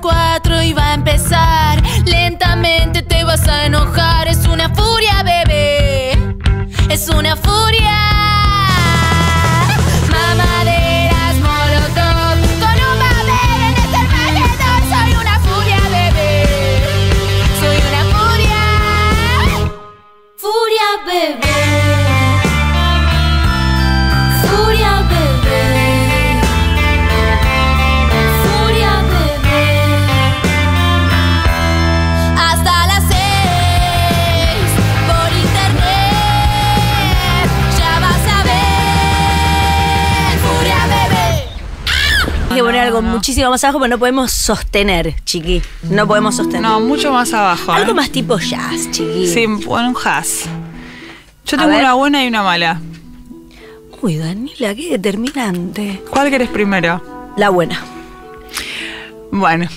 cuatro y va a empezar. Muchísimo más abajo, pero no podemos sostener, chiqui. No podemos sostener. No, mucho más abajo. Algo ¿eh? más tipo jazz, chiqui. Sí, bueno, un has. Yo A tengo ver. una buena y una mala. Uy, Daniela, qué determinante. ¿Cuál querés primero? La buena. Bueno,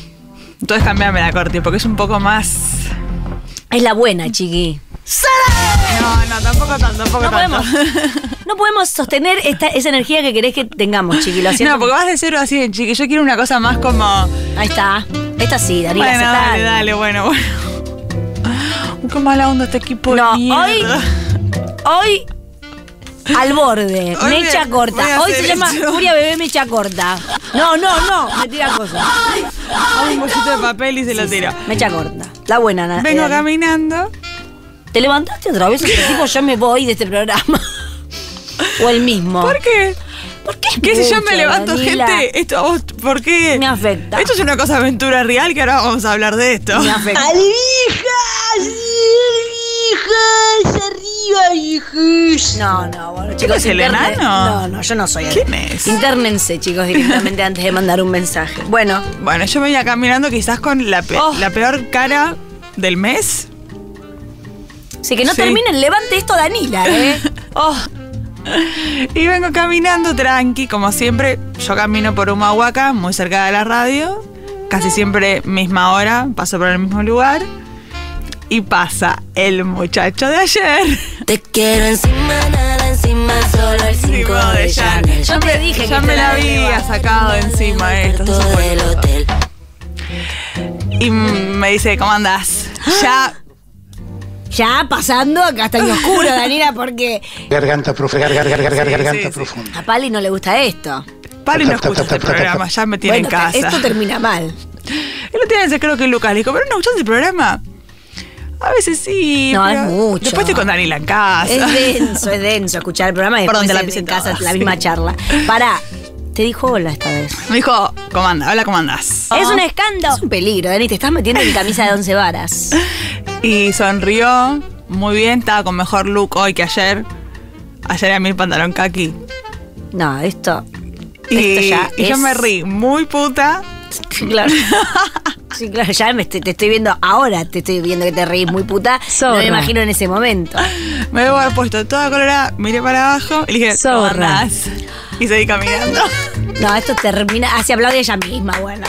entonces cambiame la corte porque es un poco más. Es la buena, chiqui. No, no, tampoco tanto, tampoco No tanto. podemos, no podemos sostener esta, esa energía que querés que tengamos, chiqui. Lo siento. No, porque vas de cero así chiqui. Yo quiero una cosa más como. Ahí está. Esta sí, Daniela. Bueno, aceptá. dale, dale, bueno, bueno. Qué mala onda este equipo No, de mierda. Hoy al borde, Hoy mecha corta. Hoy se llama. Furia Bebé Mecha Corta. No, no, no, me tira cosas. Hago un bolsito de papel y se lo tiro. Mecha corta. La buena, na- Vengo eh, caminando. ¿Te levantaste otra vez? Este tipo, yo me voy de este programa. o el mismo. ¿Por qué? ¿Por qué? ¿Qué si yo me levanto, Danila? gente? Esto a vos, ¿por qué? Me afecta. Esto es una cosa aventura real que ahora vamos a hablar de esto. Me afecta. hijas! ¡Arriba, hijas! No, no, bueno, ¿Quién chicos. es el enano? No, no, yo no soy el- ¿Quién es? Internense, chicos, directamente antes de mandar un mensaje. Bueno, Bueno, yo venía caminando quizás con la, pe- Oh. la peor cara del mes. Sí que no Sí. terminen, levante esto, Danila, ¿eh? Oh, Y vengo caminando tranqui, como siempre. Yo camino por Humahuaca, muy cerca de la radio. Casi siempre misma hora, paso por el mismo lugar. Y pasa el muchacho de ayer. Te quiero encima, nada encima, solo el 5 de Chanel. Yo te dije ya que me la había sacado encima esto. Todo el hotel. Y me dice, ¿cómo andás? Ya ya pasando a castaño oscuro, Danila, porque Garganta profunda, garganta, Sí, garganta sí, sí. profunda. a Pali no le gusta esto. Pali no escucha este programa, ya me tiene bueno, en casa. esto termina mal. El otro día creo que Lucas le dijo, pero no escuchás el programa. A veces sí. No, pero es mucho. Después estoy con Danila en casa. Es denso, es denso escuchar el programa y Perdón, después te la en- en casa la sí. misma charla. Pará, te dijo hola esta vez. Me dijo, ¿cómo andás? Hola, ¿cómo andás? Es un escándalo. Es un peligro, Dani, te estás metiendo en camisa de once varas. Y sonrió muy bien, estaba con mejor look hoy que ayer. Ayer era mi pantalón kaki. No, esto. Y, Esto ya y yo me rí muy puta. Sí, claro. Sí, claro, ya me estoy- te estoy viendo ahora, te estoy viendo que te reís muy puta. No me imagino en ese momento. Me debo haber puesto toda colorada, miré para abajo y dije, ¿cómo Zorra. Y seguí caminando. No, esto termina. Así aplaude ella misma, bueno.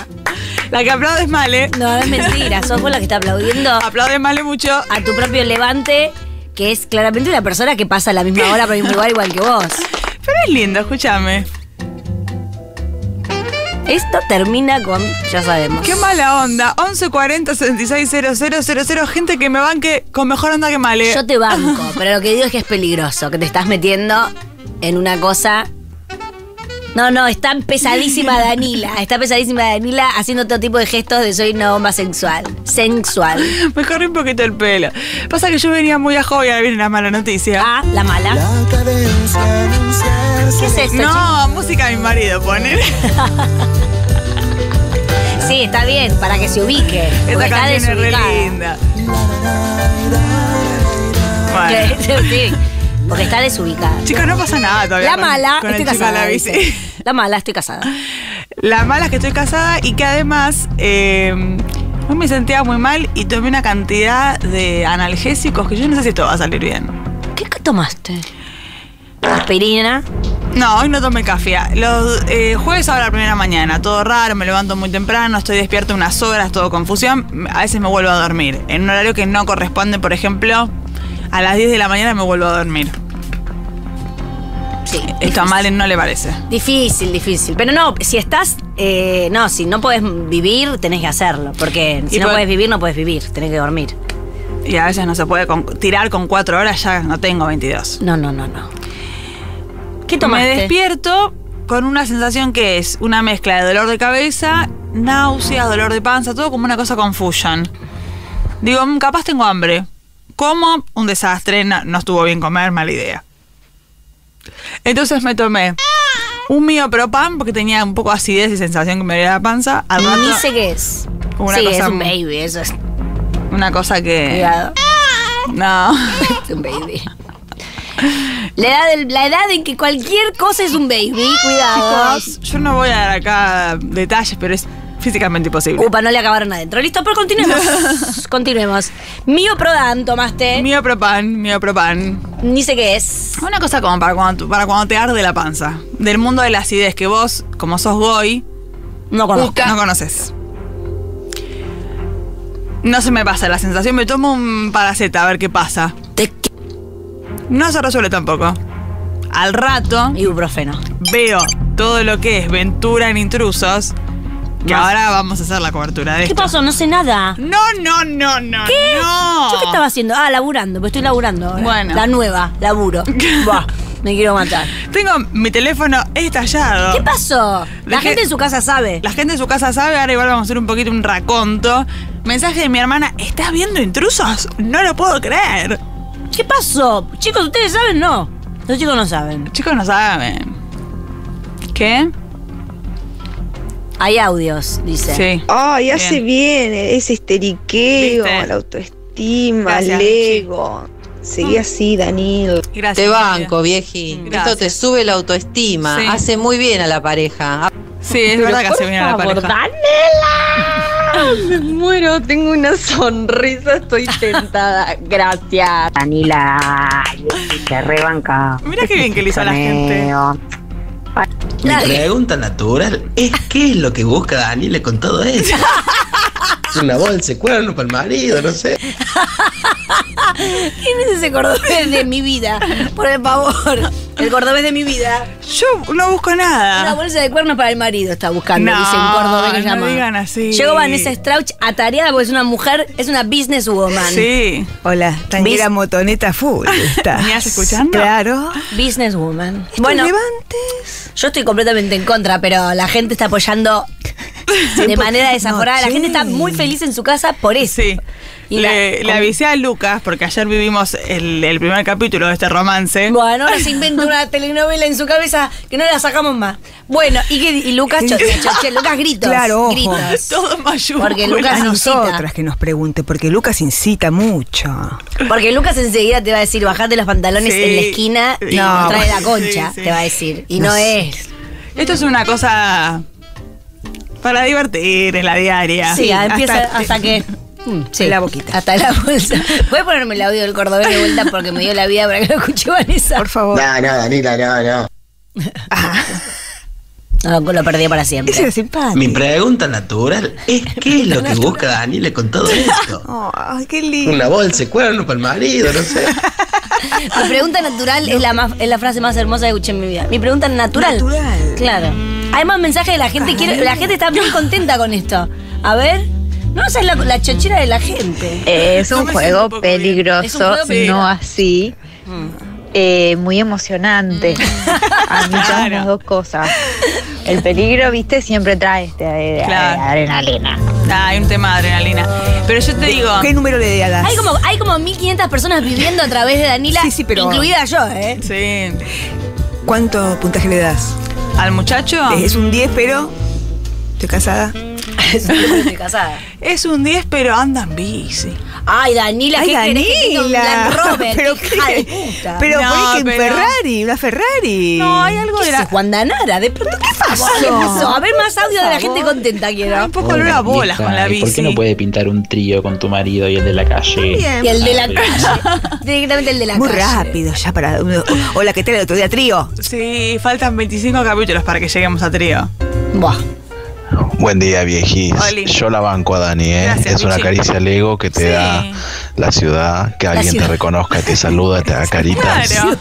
La que aplaude es Male. No, es mentira. Sos vos la que está aplaudiendo Aplaude Male mucho. a tu propio levante, que es claramente una persona que pasa a la misma hora por el mismo lugar igual que vos. Pero es lindo, escúchame. Esto termina con. Ya sabemos. Qué mala onda. 1140 660000. Gente que me banque con mejor onda que Male. Yo te banco, pero lo que digo es que es peligroso, que te estás metiendo en una cosa. No, no, está pesadísima Danila. Está pesadísima Danila haciendo todo tipo de gestos de soy una bomba sexual. Sensual. Me corrí un poquito el pelo. Pasa que yo venía muy a joven y ahora viene la mala noticia. Ah, la mala. ¿Qué es esto? no, música de mi marido, poner. chico? Sí, está bien, para que se ubique. Esta porque está canción es re desubicada. linda. Bueno. sí, porque está desubicada. Chicos, no pasa nada todavía. La con- mala, con estoy casada. la dice. bici. La mala, estoy casada. La mala es que estoy casada y que además eh, me sentía muy mal y tomé una cantidad de analgésicos que yo no sé si esto va a salir bien. ¿Qué tomaste? Aspirina. No, hoy no tomé café. Los eh, jueves ahora la primera mañana, todo raro, me levanto muy temprano, estoy despierto unas horas, todo confusión. A veces me vuelvo a dormir. En un horario que no corresponde, por ejemplo, a las 10 de la mañana me vuelvo a dormir. Sí. Esto a Malen no le parece. Difícil, difícil. Pero no, si estás. eh, no, si no puedes vivir, tenés que hacerlo. Porque si Y no por- puedes vivir, no puedes vivir. Tenés que dormir. Y a veces no se puede con- tirar con cuatro horas, ya no tengo 22. No, no, no, no. ¿Qué tomaste? Me despierto con una sensación que es una mezcla de dolor de cabeza, náuseas, dolor de panza, todo como una cosa confusion. Digo, "Mm, capaz tengo hambre. Como un desastre, no, no estuvo bien comer, mala idea. Entonces me tomé un miopropan porque tenía un poco de acidez y sensación que me dolía la panza. Al rato, Ni sé qué es. Una sí, cosa es un baby, eso es. una cosa que... Cuidado. No. Es un baby. La edad, del- la edad en que cualquier cosa es un baby, cuidado. Chicos, yo no voy a dar acá detalles, pero es físicamente imposible. Upa, no le acabaron adentro. Listo, pero continuemos. continuemos. Mío Prodan tomaste. Miopropan, miopropan. Ni sé qué es. Una cosa como para cuando, para cuando te arde la panza. Del mundo de la acidez que vos, como sos goy, no conoces. No se me pasa la sensación, me tomo un paraceta a ver qué pasa. Te- No se resuelve tampoco. Al rato Ibuprofeno. veo todo lo que es Ventura en Intrusos, que Más. ahora vamos a hacer la cobertura de ¿Qué esto. pasó? No sé nada. No, no, no, no, ¿Qué? no. ¿Yo qué estaba haciendo? Ah, laburando, pues estoy laburando ahora. Bueno. La nueva, laburo. Buah, me quiero matar. Tengo mi teléfono estallado. ¿Qué pasó? La Dejé- gente en su casa sabe. La gente en su casa sabe, ahora igual vamos a hacer un poquito un raconto. Mensaje de mi hermana, ¿estás viendo intrusos? No lo puedo creer. ¿Qué pasó? Chicos, ¿ustedes saben? No. Los chicos no saben. Chicos no saben. ¿Qué? Hay audios, dice. Sí. Ay, hace Bien. ese histeriqueo, ¿Viste? la autoestima, Gracias, el ego. Seguí así, Danilo. Gracias. Te banco, viejín. Gracias. Esto te sube la autoestima. Sí. Hace muy bien a la pareja. Sí, es verdad que hace bien a la pareja. ¡Daniela! Me muero, tengo una sonrisa, estoy tentada. Gracias. Danila, te rebanca. Mira qué bien que le hizo a la gente. Mi pregunta natural es qué es lo que busca Daniela con todo eso. Una bolsa de cuerno para el marido, no sé. ¿Quién es ese cordobés de mi vida? Por el favor. El cordobés de mi vida. Yo no busco Una nada. bolsa de cuernos para el marido está buscando, No, dice un cordobés que no llama. digan así. Llegó Vanessa Strauch atareada porque es una mujer, es una businesswoman. Sí. Hola, tanguera ¿Vis- motoneta full. ¿Estás? ¿Venías escuchando? Claro. Businesswoman. Bueno, levantes. yo estoy completamente en contra, pero la gente está apoyando de manera desaforada. No, la gente está muy feliz en su casa por eso. Sí. Y le, la- le avisé a Lucas, porque ayer vivimos el, el primer capítulo de este romance. Bueno, ahora se inventa una telenovela en su cabeza que no la sacamos más. Bueno, y, que, y Lucas, cho- cho- cho- Lucas gritos. Claro, ojo. gritos. Todo mayúscula. Porque Lucas A incita. nosotras que nos pregunte, porque Lucas incita mucho. Porque Lucas enseguida te va a decir, bajate los pantalones Sí. en la esquina y No, trae la concha, sí. te va a decir. Y no, es. Esto es una cosa para divertir en la diaria. Sí, empieza Hasta- hasta, que. Mm, sí, La boquita. Hasta la bolsa. ¿Puedes ponerme el audio del cordobés de vuelta porque me dio la vida para que lo escuche Vanessa? Por favor. No, no, Danila, no, no. No, lo perdí para siempre. Ese es simpático. Mi pregunta natural es qué es lo que busca Daniela con todo esto. Oh, qué lindo. Una bolsa de cuerno para el marido, no sé. Mi pregunta natural es la, más, es la frase más hermosa que escuché en mi vida. Mi pregunta natural. Natural. Claro. Hay más mensajes de la gente. quiere- la gente está muy contenta con esto. A ver. No, esa es la, la chochera de la gente. Es un juego un poco bien. Es un peligroso, juego peligroso. no así. eh, muy emocionante. A mí Claro. las dos cosas. El peligro, viste, siempre trae este de, de- Claro. de adrenalina. Ah, hay un tema de adrenalina. Pero yo te digo, ¿Qué número le das? Hay como, hay como 1500 personas viviendo a través de Danila, Sí, sí, pero- incluida yo, ¿eh? sí, ¿Cuánto puntaje le das? Al muchacho Es un 10, pero estoy casada. Estoy casada. es un 10, pero anda en bici. Ay, Danila, Ay, ¿qué Danila. Pero qué hija de puta. Pero No, por ahí que en pero- Ferrari, una Ferrari. No, hay algo ¿Qué de la. Juan Danara? ¿De pronto qué pasó? ¿Qué pasó? A ver más audio de la gente contenta quiero. Un poco olor a bolas con la ¿Y ¿Por qué no bici. puede pintar un trío con tu marido y el de la calle? Bien. Y el de la Ah, calle. Directamente el de la Muy calle. rápido, ya para. O la que trae el otro día, trío. Sí, faltan 25 capítulos para que lleguemos a trío. Buah. Buen día, viejis. Oli. Yo la banco a Dani, ¿eh? Gracias, es una Michi. caricia al ego que te Sí. da la ciudad, que alguien ciudad. te reconozca, te saluda, te da caritas. Claro.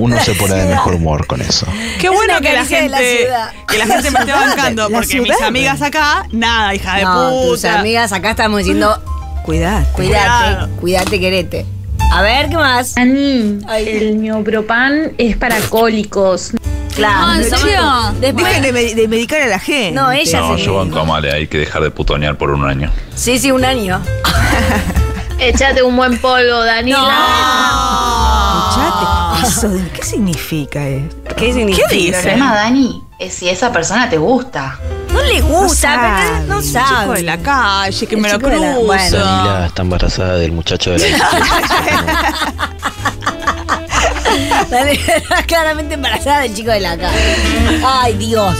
Uno se pone de mejor humor con eso. Qué Es bueno que la de gente ciudad. que la gente me esté bancando, la porque mis amigas acá, nada, hija de No, tus puta. amigas acá estamos diciendo, Cuidado. cuídate, Cuidado. cuídate, querete. A ver, ¿qué más? Dani, Ay. el neopropan es para cólicos. Claro. ¿en serio? Después- Dejen de, me- de medicar a la gente. No, ella No, se yo banco a Male, hay que dejar de putonear por un año. Sí, sí, un año. Échate un buen polvo, Danila. Escuchate. Eso, de- ¿Qué significa esto? ¿Qué significa? ¿Qué dice? problema, Dani, es si esa persona te gusta. No le gusta, No pero sabe. no Chico sabe. de la calle, que El me lo chico de la- cruzo. bueno. Danila está embarazada del muchacho de la Claramente embarazada del chico de la cara. Ay, Dios.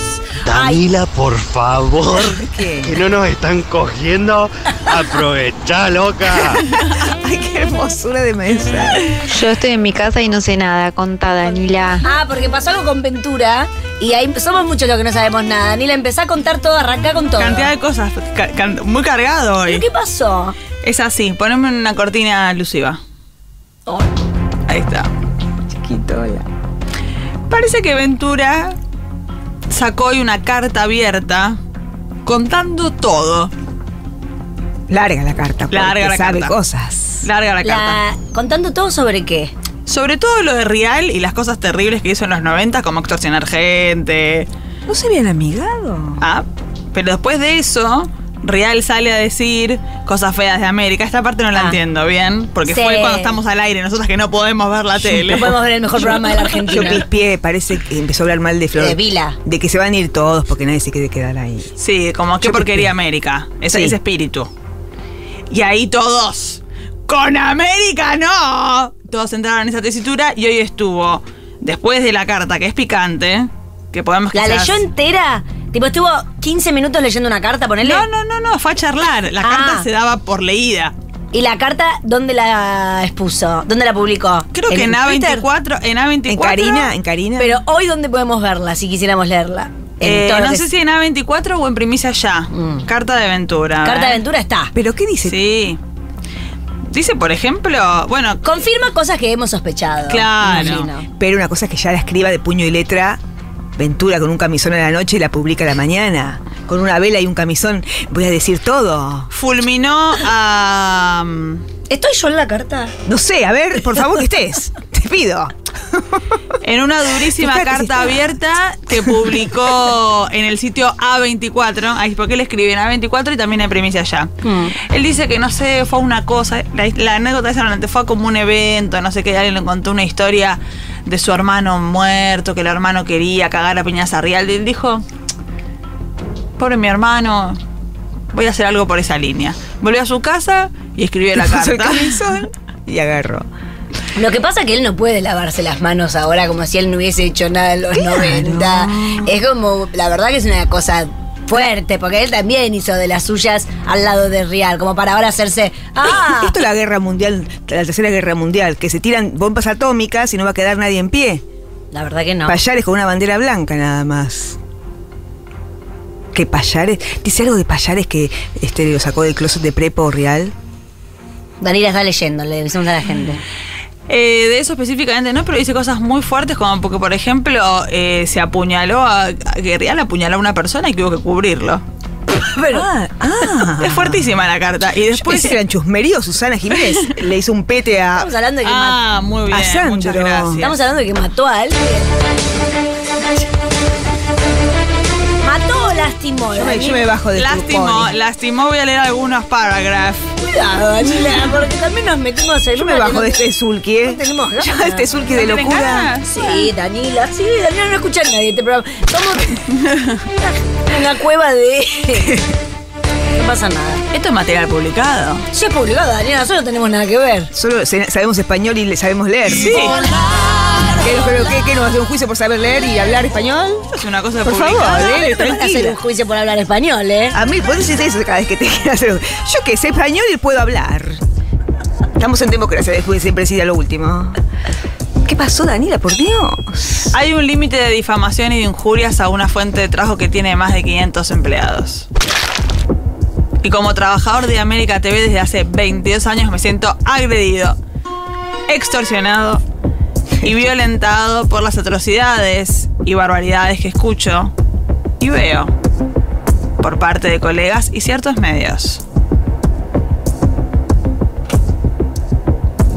Ay, Danila, por favor, ¿Qué? que no nos están cogiendo. Aprovecha, loca. Ay, qué hermosura de mesa. Yo estoy en mi casa y no sé nada. Contá, Danila. Ah, porque pasó algo con Ventura y ahí somos muchos los que no sabemos nada. Ni le empezó a contar todo, arranca con todo. Cantidad de cosas, ca- can- muy cargado ¿Pero hoy. qué pasó? Es así, poneme una cortina alusiva. Oh, Ahí está. Parece que Ventura sacó hoy una carta abierta contando todo. Larga la carta. porque Larga la sabe carta. cosas. Larga la carta. la- contando todo sobre qué. Sobre todo lo de Real y las cosas terribles que hizo en los 90, como extorsionar gente. ¿No se habían amigado? Ah, pero después de eso, Real sale a decir cosas feas de América. Esta parte no la Ah. entiendo bien, porque Sí. fue cuando estamos al aire, nosotras que no podemos ver la tele. No podemos ver el mejor programa de la Yo Argentina. pispié, parece que empezó a hablar mal de Flor. De Vila. De que se van a ir todos porque nadie se quiere quedar ahí. Sí, como qué Yo porquería pispié. América. Ese, Sí. ese espíritu. Y ahí todos. ¡Con América no! Todos entraron en esa tesitura y hoy estuvo, después de la carta, que es picante, que podemos ¿La quizás- leyó entera? Tipo, estuvo 15 minutos leyendo una carta, ponele. No, no, no, no, fue a charlar. La Ah. carta se daba por leída. ¿Y la carta dónde la expuso? ¿Dónde la publicó? Creo que en Twitter? A24, en A24. En Karina, en Karina. Pero hoy, ¿dónde podemos verla si quisiéramos leerla? Eh, no sé es- si en A24 o en Primicia Ya. Mm. Carta de aventura. Carta de ¿eh? aventura está. ¿Pero qué dice? Sí. Dice, por ejemplo, bueno, Confirma cosas que hemos sospechado. Claro. imagino. Pero una cosa es que ya la escriba de puño y letra. Ventura con un camisón a la noche y la publica a la mañana. Con una vela y un camisón. Voy a decir todo. fulminó a. mm, ¿Estoy yo en la carta? No sé, a ver, por favor que estés. Te pido. En una durísima carta abierta que publicó en el sitio A24, ahí porque él escribe en A24 y también en Primicia Ya. Hmm. Él dice que no sé, fue una cosa, la, la anécdota esa fue como un evento, no sé qué, alguien le contó una historia de su hermano muerto, que el hermano quería cagar a Piñaza Real. Y él dijo, pobre mi hermano, voy a hacer algo por esa línea. Volvió a su casa y escribió la carta. y agarró. Lo que pasa es que él no puede lavarse las manos ahora como si él no hubiese hecho nada en los 90. Es como, la verdad que es una cosa fuerte, porque él también hizo de las suyas al lado de Real, como para ahora hacerse, ah, Esto es la guerra mundial, la tercera guerra mundial, que se tiran bombas atómicas y no va a quedar nadie en pie. la verdad que no. Payares con una bandera blanca nada más. ¿Qué Payares? Dice algo de Payares que este lo sacó del closet de Prepo Real. Danila está leyendo, le decimos a la gente. Eh, de eso específicamente no, pero dice cosas muy fuertes como porque, por ejemplo, eh, se apuñaló a, a que Real apuñaló a una persona y que hubo que cubrirlo. Pero, Ah, ah. Es fuertísima la carta. Y después... pensé que eran chusmeríos. Susana Jiménez le hizo un pete a. estamos hablando de que, Ah, muy bien, A Sandro. muchas gracias. estamos hablando de que mató a alguien. Mató o lastimó. Yo me, yo me bajo de Lastimó, lastimó, voy a leer algunos parágrafos. Cuidado, Danila, porque también nos metimos en Yo me bajo de este sulky, ¿eh? no tenemos ganas. Ya este sulky de ¿No tienen locura. ganas? Sí, Danila, sí, Danila no escucha a nadie este programa. Somos una, cueva de. No pasa nada. Esto es material publicado. Si es publicado, Daniela, nosotros no tenemos nada que ver. Solo sabemos español y le sabemos leer. Sí. ¿Qué, pero qué, qué nos hace un juicio por saber leer y hablar español? Es una cosa Por publicada. favor, No eh, te van a hacer tranquila. un juicio por hablar español, ¿eh? A mí, puedes decir eso cada vez que te quieras hacer. Yo que sé español y puedo hablar. Estamos en democracia, después siempre decir lo último. ¿Qué pasó, Daniela? Por Dios. Hay un límite de difamación y de injurias a una fuente de trabajo que tiene más de 500 empleados. Y como trabajador de América TV desde hace 22 años me siento agredido, extorsionado y violentado por las atrocidades y barbaridades que escucho y veo por parte de colegas y ciertos medios.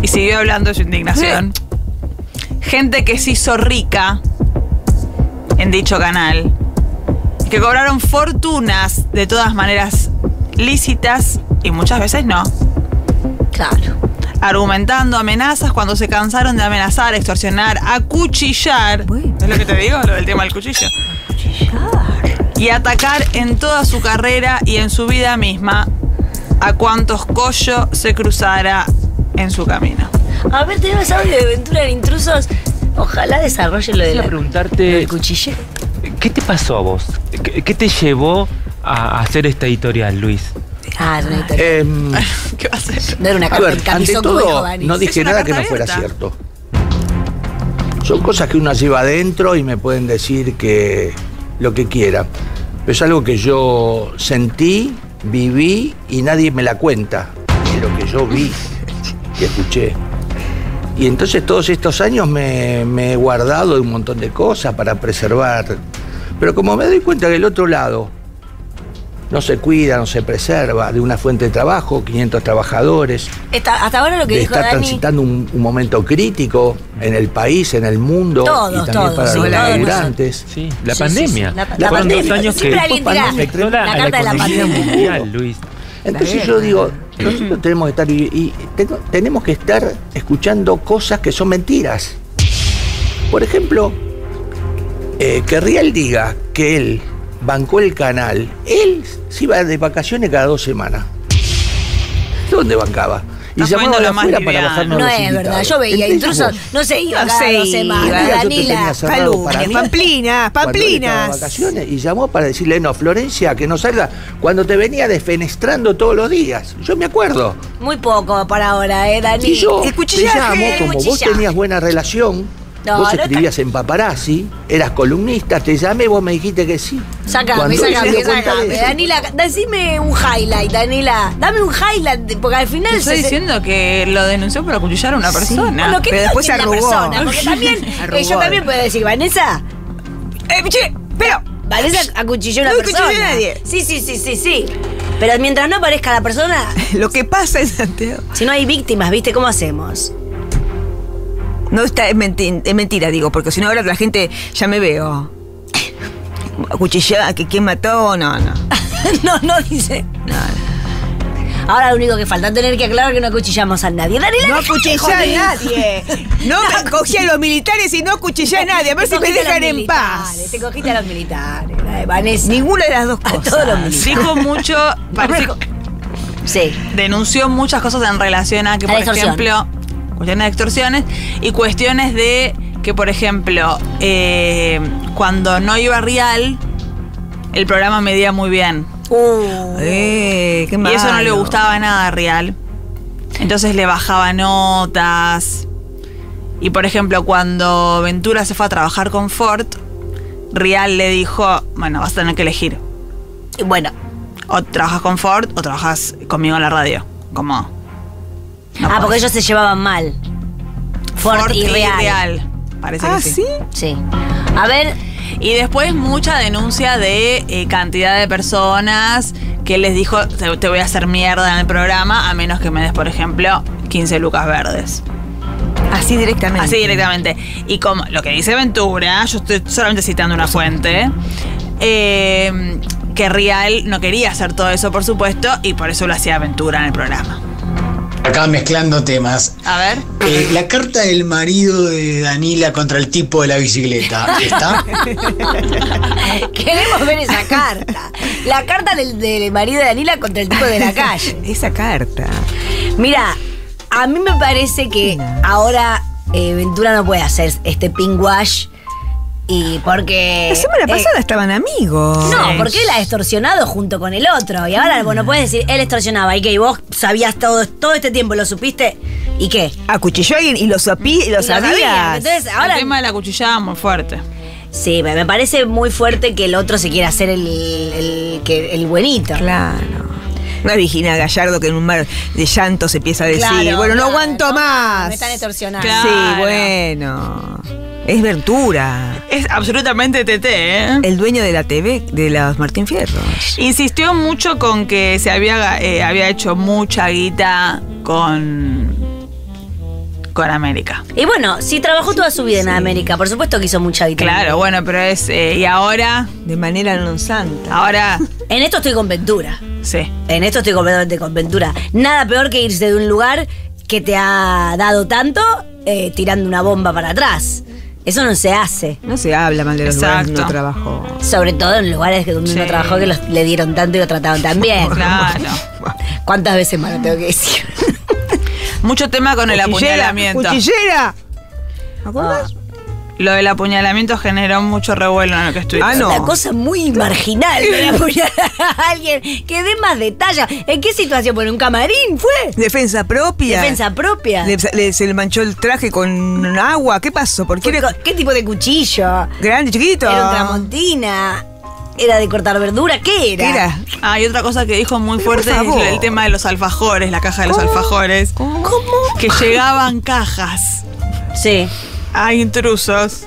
Y siguió hablando de su indignación. Gente que se hizo rica en dicho canal que cobraron fortunas de todas maneras lícitas y muchas veces no. Claro. Argumentando amenazas cuando se cansaron de amenazar, extorsionar, acuchillar. ¿Es lo que te digo? Lo del tema del cuchillo. Y atacar en toda su carrera y en su vida misma a cuantos collo se cruzara en su camino. A ver, tenemos audio de Ventura en Intrusos. Ojalá desarrolle lo de la, preguntarte, cuchille. ¿qué te pasó a vos? ¿Qué, qué te llevó a hacer esta editorial, Luis? Ah, es una historia. Em, ¿Qué va a hacer? No era una a carta ver, ante todo, Dani. no dije nada que no fuera abierta. cierto. Son cosas que uno lleva adentro y me pueden decir que lo que quiera. Pero es algo que yo sentí, viví y nadie me la cuenta. Es lo que yo vi y escuché. Y entonces todos estos años me, me he guardado de un montón de cosas para preservar. Pero como me doy cuenta que el otro lado no se cuida, no se preserva de una fuente de trabajo, 500 trabajadores, Esta- hasta ahora lo que dijo Dani. transitando un, un momento crítico en el país, en el mundo Todos, y también todos, para sí, los todos laborantes. Sí, la Sí, pandemia. sí, sí, la- pandemia. dos años que Siempre afectó la, la a la de pandemia. mundial, Luis. Entonces yo digo, nosotros tenemos que estar y, y tengo- tenemos que estar escuchando cosas que son mentiras. Por ejemplo, eh, que Rial diga que él bancó el canal, él se iba de vacaciones cada dos semanas. ¿Dónde bancaba? Y llamaba de poniéndolo más afuera para bajarnos No los es verdad, yo veía Entre intrusos, vos. no se iba No cada se dos iba. semanas. Un día yo te Danila. tenía cerrado para Calumnias, mí. pamplinas, Cuando él estaba de pamplinas. vacaciones y llamó para decirle, no, Florencia, que no salga, cuando te venía defenestrando todos los días. Yo me acuerdo. Muy poco para ahora, ¿eh, Dani? Y yo El te cuchillaje, llamo, el como vos cuchillaje. tenías buena relación, No, vos no escribías en paparazzi, eras columnista, te llamé, vos me dijiste que sí. Sacame, sacame, sacame. Danila, decime un highlight, Danila. Dame un highlight, porque al final Te estoy se- diciendo que lo denunció por acuchillar a una persona. Bueno, que Pero no después se arrugó. persona, porque también, eh, yo también puedo decir, Vanessa. Eh, che, pero. Vanessa acuchilló a una No persona. a nadie. Sí, sí, sí, sí, sí. Pero mientras no aparezca la persona, Lo que pasa en Santiago. si no hay víctimas, ¿viste cómo hacemos? No está, es, menti- es mentira, digo, porque si no ahora la gente ya me veo. Cuchillada, que quién mató, no, no. no, no dice. Ahora lo único que falta es tener que aclarar que no acuchillamos a nadie. Danila, No acuchillé a nadie. No me cogí a los militares y no acuchillé a nadie. A ver Te si me a dejan en paz. Te cogiste a los militares, la de Vanessa. Ninguna de las dos A cosas. todos los militares. Dijo mucho, parece, Sí. denunció muchas cosas en relación a que, A por extorsión. ejemplo, cuestiones de extorsiones y cuestiones de que, por ejemplo, eh, cuando no iba Real, el programa medía muy bien. Uh, Eh, qué Y eso no le malo. gustaba nada a Real. Entonces le bajaba notas. Y por ejemplo, cuando Ventura se fue a trabajar con Ford, Real le dijo, bueno, vas a tener que elegir. y bueno. O trabajas con Ford o trabajas conmigo en la radio. Como ah, podés. porque ellos se llevaban mal. Ford, Ford y Real. Parece Ah, que sí. ¿sí? Sí. A ver, Y después mucha denuncia de eh, cantidad de personas que les dijo, te, te voy a hacer mierda en el programa, a menos que me des, por ejemplo, 15 lucas verdes. Así directamente. Así directamente. Y como lo que dice Ventura, yo estoy solamente citando una fuente, eh, que Real no quería hacer todo eso, por supuesto, y por eso lo hacía Ventura en el programa. Acá mezclando temas. A ver. Eh, la carta del marido de Danila contra el tipo de la bicicleta. ¿Está? queremos ver esa carta. La carta del, del marido de Danila contra el tipo de la calle. Esa carta. Mira, a mí me parece que ahora eh, Ventura no puede hacer este ping wash. Y porque. La semana eh, pasada estaban amigos. No, porque él ha extorsionado junto con el otro. Y ahora, bueno, puedes decir, él extorsionaba. ¿Y que vos sabías todo, todo este tiempo? ¿Lo supiste? ¿Y qué? Acuchilló a alguien y lo, sapí, lo Y lo sabía, sabías. entonces, ahora- El tema de la cuchillada muy fuerte. Sí, me, me parece muy fuerte que el otro se quiera hacer el, el, que, el buenito. Claro. Una Virginia Gallardo que en un mar de llanto se empieza a decir, Claro, bueno, no aguanto no, más. Me están extorsionando. Claro. Sí, bueno. Es Ventura. Es absolutamente TT, ¿eh? El dueño de la TV de los Martín Fierros. Insistió mucho con que se había, eh, había hecho mucha guita con. con América. Y bueno, si trabajó toda su vida en América, por supuesto que hizo mucha guita. Claro, bueno, pero es. eh, y ahora. De manera non santa. Ahora. En esto estoy con Ventura. Sí. En esto estoy completamente con Ventura. Nada peor que irse de un lugar que te ha dado tanto eh, tirando una bomba para atrás. Eso no se hace. No se habla mal de los lugares donde uno Exacto. trabajó. Sobre todo en lugares que donde uno Sí. trabajó que los- le dieron tanto y lo trataban tan bien. Claro. ¿Cuántas veces más lo tengo que decir? Mucho tema con el apuñalamiento. ¡Cuchillera! ¿Me acuerdas? Lo del apuñalamiento generó mucho revuelo en lo que estoy Ah, no. Una cosa muy marginal de apoyar a alguien que dé más detalle. ¿En qué situación? ¿Por un camarín fue? Defensa propia. Defensa propia. Le- le- se le manchó el traje con agua. ¿Qué pasó? ¿Por qué ¿Qué, tipo de cuchillo? grande, chiquito? ¿Era un tramontina? ¿Era de cortar verdura? ¿Qué era? ¿Qué era? Ah, y otra cosa que dijo muy Pero fuerte es el tema de los alfajores, la caja de los alfajores. ¿Cómo? Que llegaban cajas Sí. A intrusos.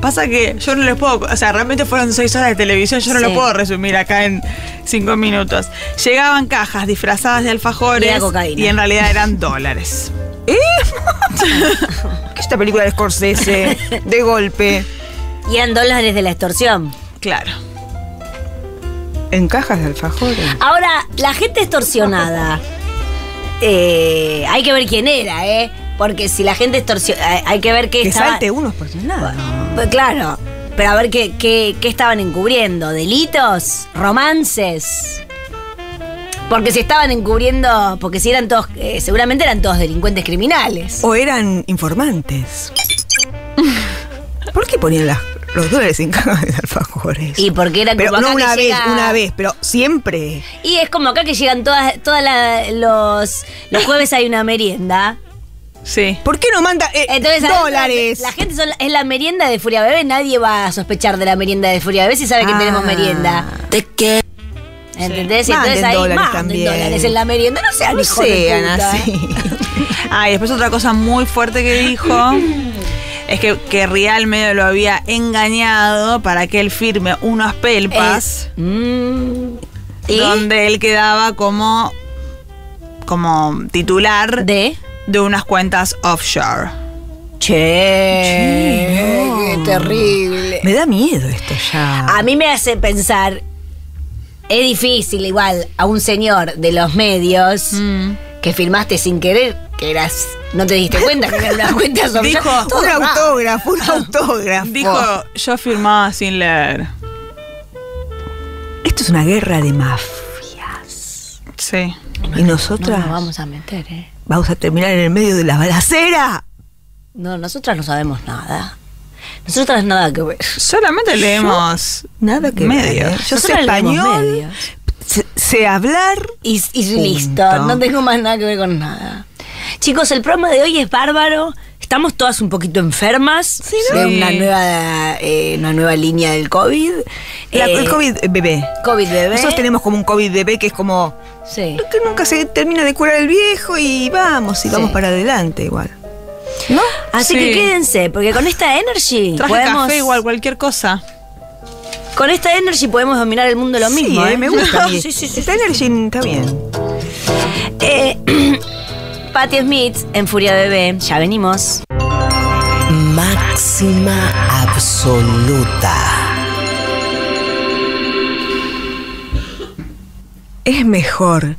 Pasa que yo no les puedo, o sea, realmente fueron seis horas de televisión, yo no Sí. lo puedo resumir acá en cinco minutos. Llegaban cajas disfrazadas de alfajores Y y en realidad eran dólares. ¿Qué es esta película de Scorsese? de golpe. Y eran dólares de la extorsión. Claro. En cajas de alfajores. Ahora, la gente extorsionada. eh, hay que ver quién era, ¿eh? Porque si la gente extorsiona. Hay que ver qué Que estaba. salte unos por nada. Pues claro. Pero a ver qué, qué, qué estaban encubriendo. ¿Delitos? ¿Romances? Porque si estaban encubriendo. Porque si eran todos. eh, seguramente eran todos delincuentes criminales. O eran informantes. ¿Por qué ponían las- los dólares en cajas de alfajores? Y porque eran pero como no acá que una vez, llega- una vez, pero siempre. Y es como acá que llegan todas, todas la- los, los jueves hay una merienda. Sí. ¿Por qué no manda eh, Entonces, dólares? La gente son- es la merienda de Furia Bebé. Nadie va a sospechar de la merienda de Furia Bebé si sabe que Ah. tenemos merienda. ¿De qué? ¿Entendés? Y Manden entonces ahí dólares también. dólares en la merienda. No sean No sean puta. así. Ah, y después otra cosa muy fuerte que dijo es que, que Real medio lo había engañado para que él firme unos pelpas Mm. ¿Y? donde él quedaba como, como titular ¿De? De unas cuentas offshore. Che, qué terrible. Me da miedo esto ya. A mí me hace pensar. Es difícil, igual, a un señor de los medios Mm. que firmaste sin querer, que eras. No te diste cuenta que era una cuenta sobre. Dijo, un autógrafo, un autógrafo. Dijo, yo firmaba sin leer. Esto es una guerra de mafias. Sí. Y No nosotras nos vamos a meter, ¿eh? Vamos a terminar en el medio de la balacera. No, nosotras no sabemos nada. Nosotras nada que ver. Solamente leemos Nada que medios. ver. Yo sé español, sé, sé hablar. Y, listo, no tengo más nada que ver con nada. Chicos, el programa de hoy es bárbaro. Estamos todas un poquito enfermas ¿no? de Sí. una nueva, eh, una nueva línea del COVID. La- Eh, el COVID bebé. COVID bebé. Nosotros tenemos como un COVID bebé que es como Sí. que nunca se termina de curar el viejo y vamos, y Sí. vamos para adelante igual. ¿No? Así Sí. que quédense, porque con esta energy Traje podemos, café igual, cualquier cosa. con esta energy podemos dominar el mundo lo mismo. Sí, ¿eh? me gusta. sí, sí, sí. Esta energy está bien. Eh, Patti Smith en Furia Bebé. Ya venimos. Máxima absoluta. Es mejor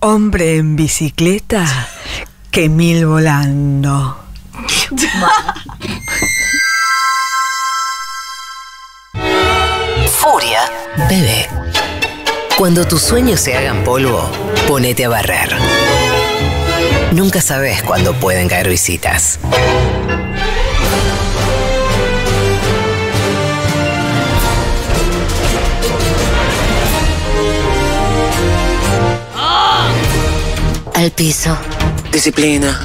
hombre en bicicleta que mil volando. Furia. Bebé. Cuando tus sueños se hagan polvo, ponete a barrer. Nunca sabes cuándo pueden caer visitas. Al piso. Disciplina.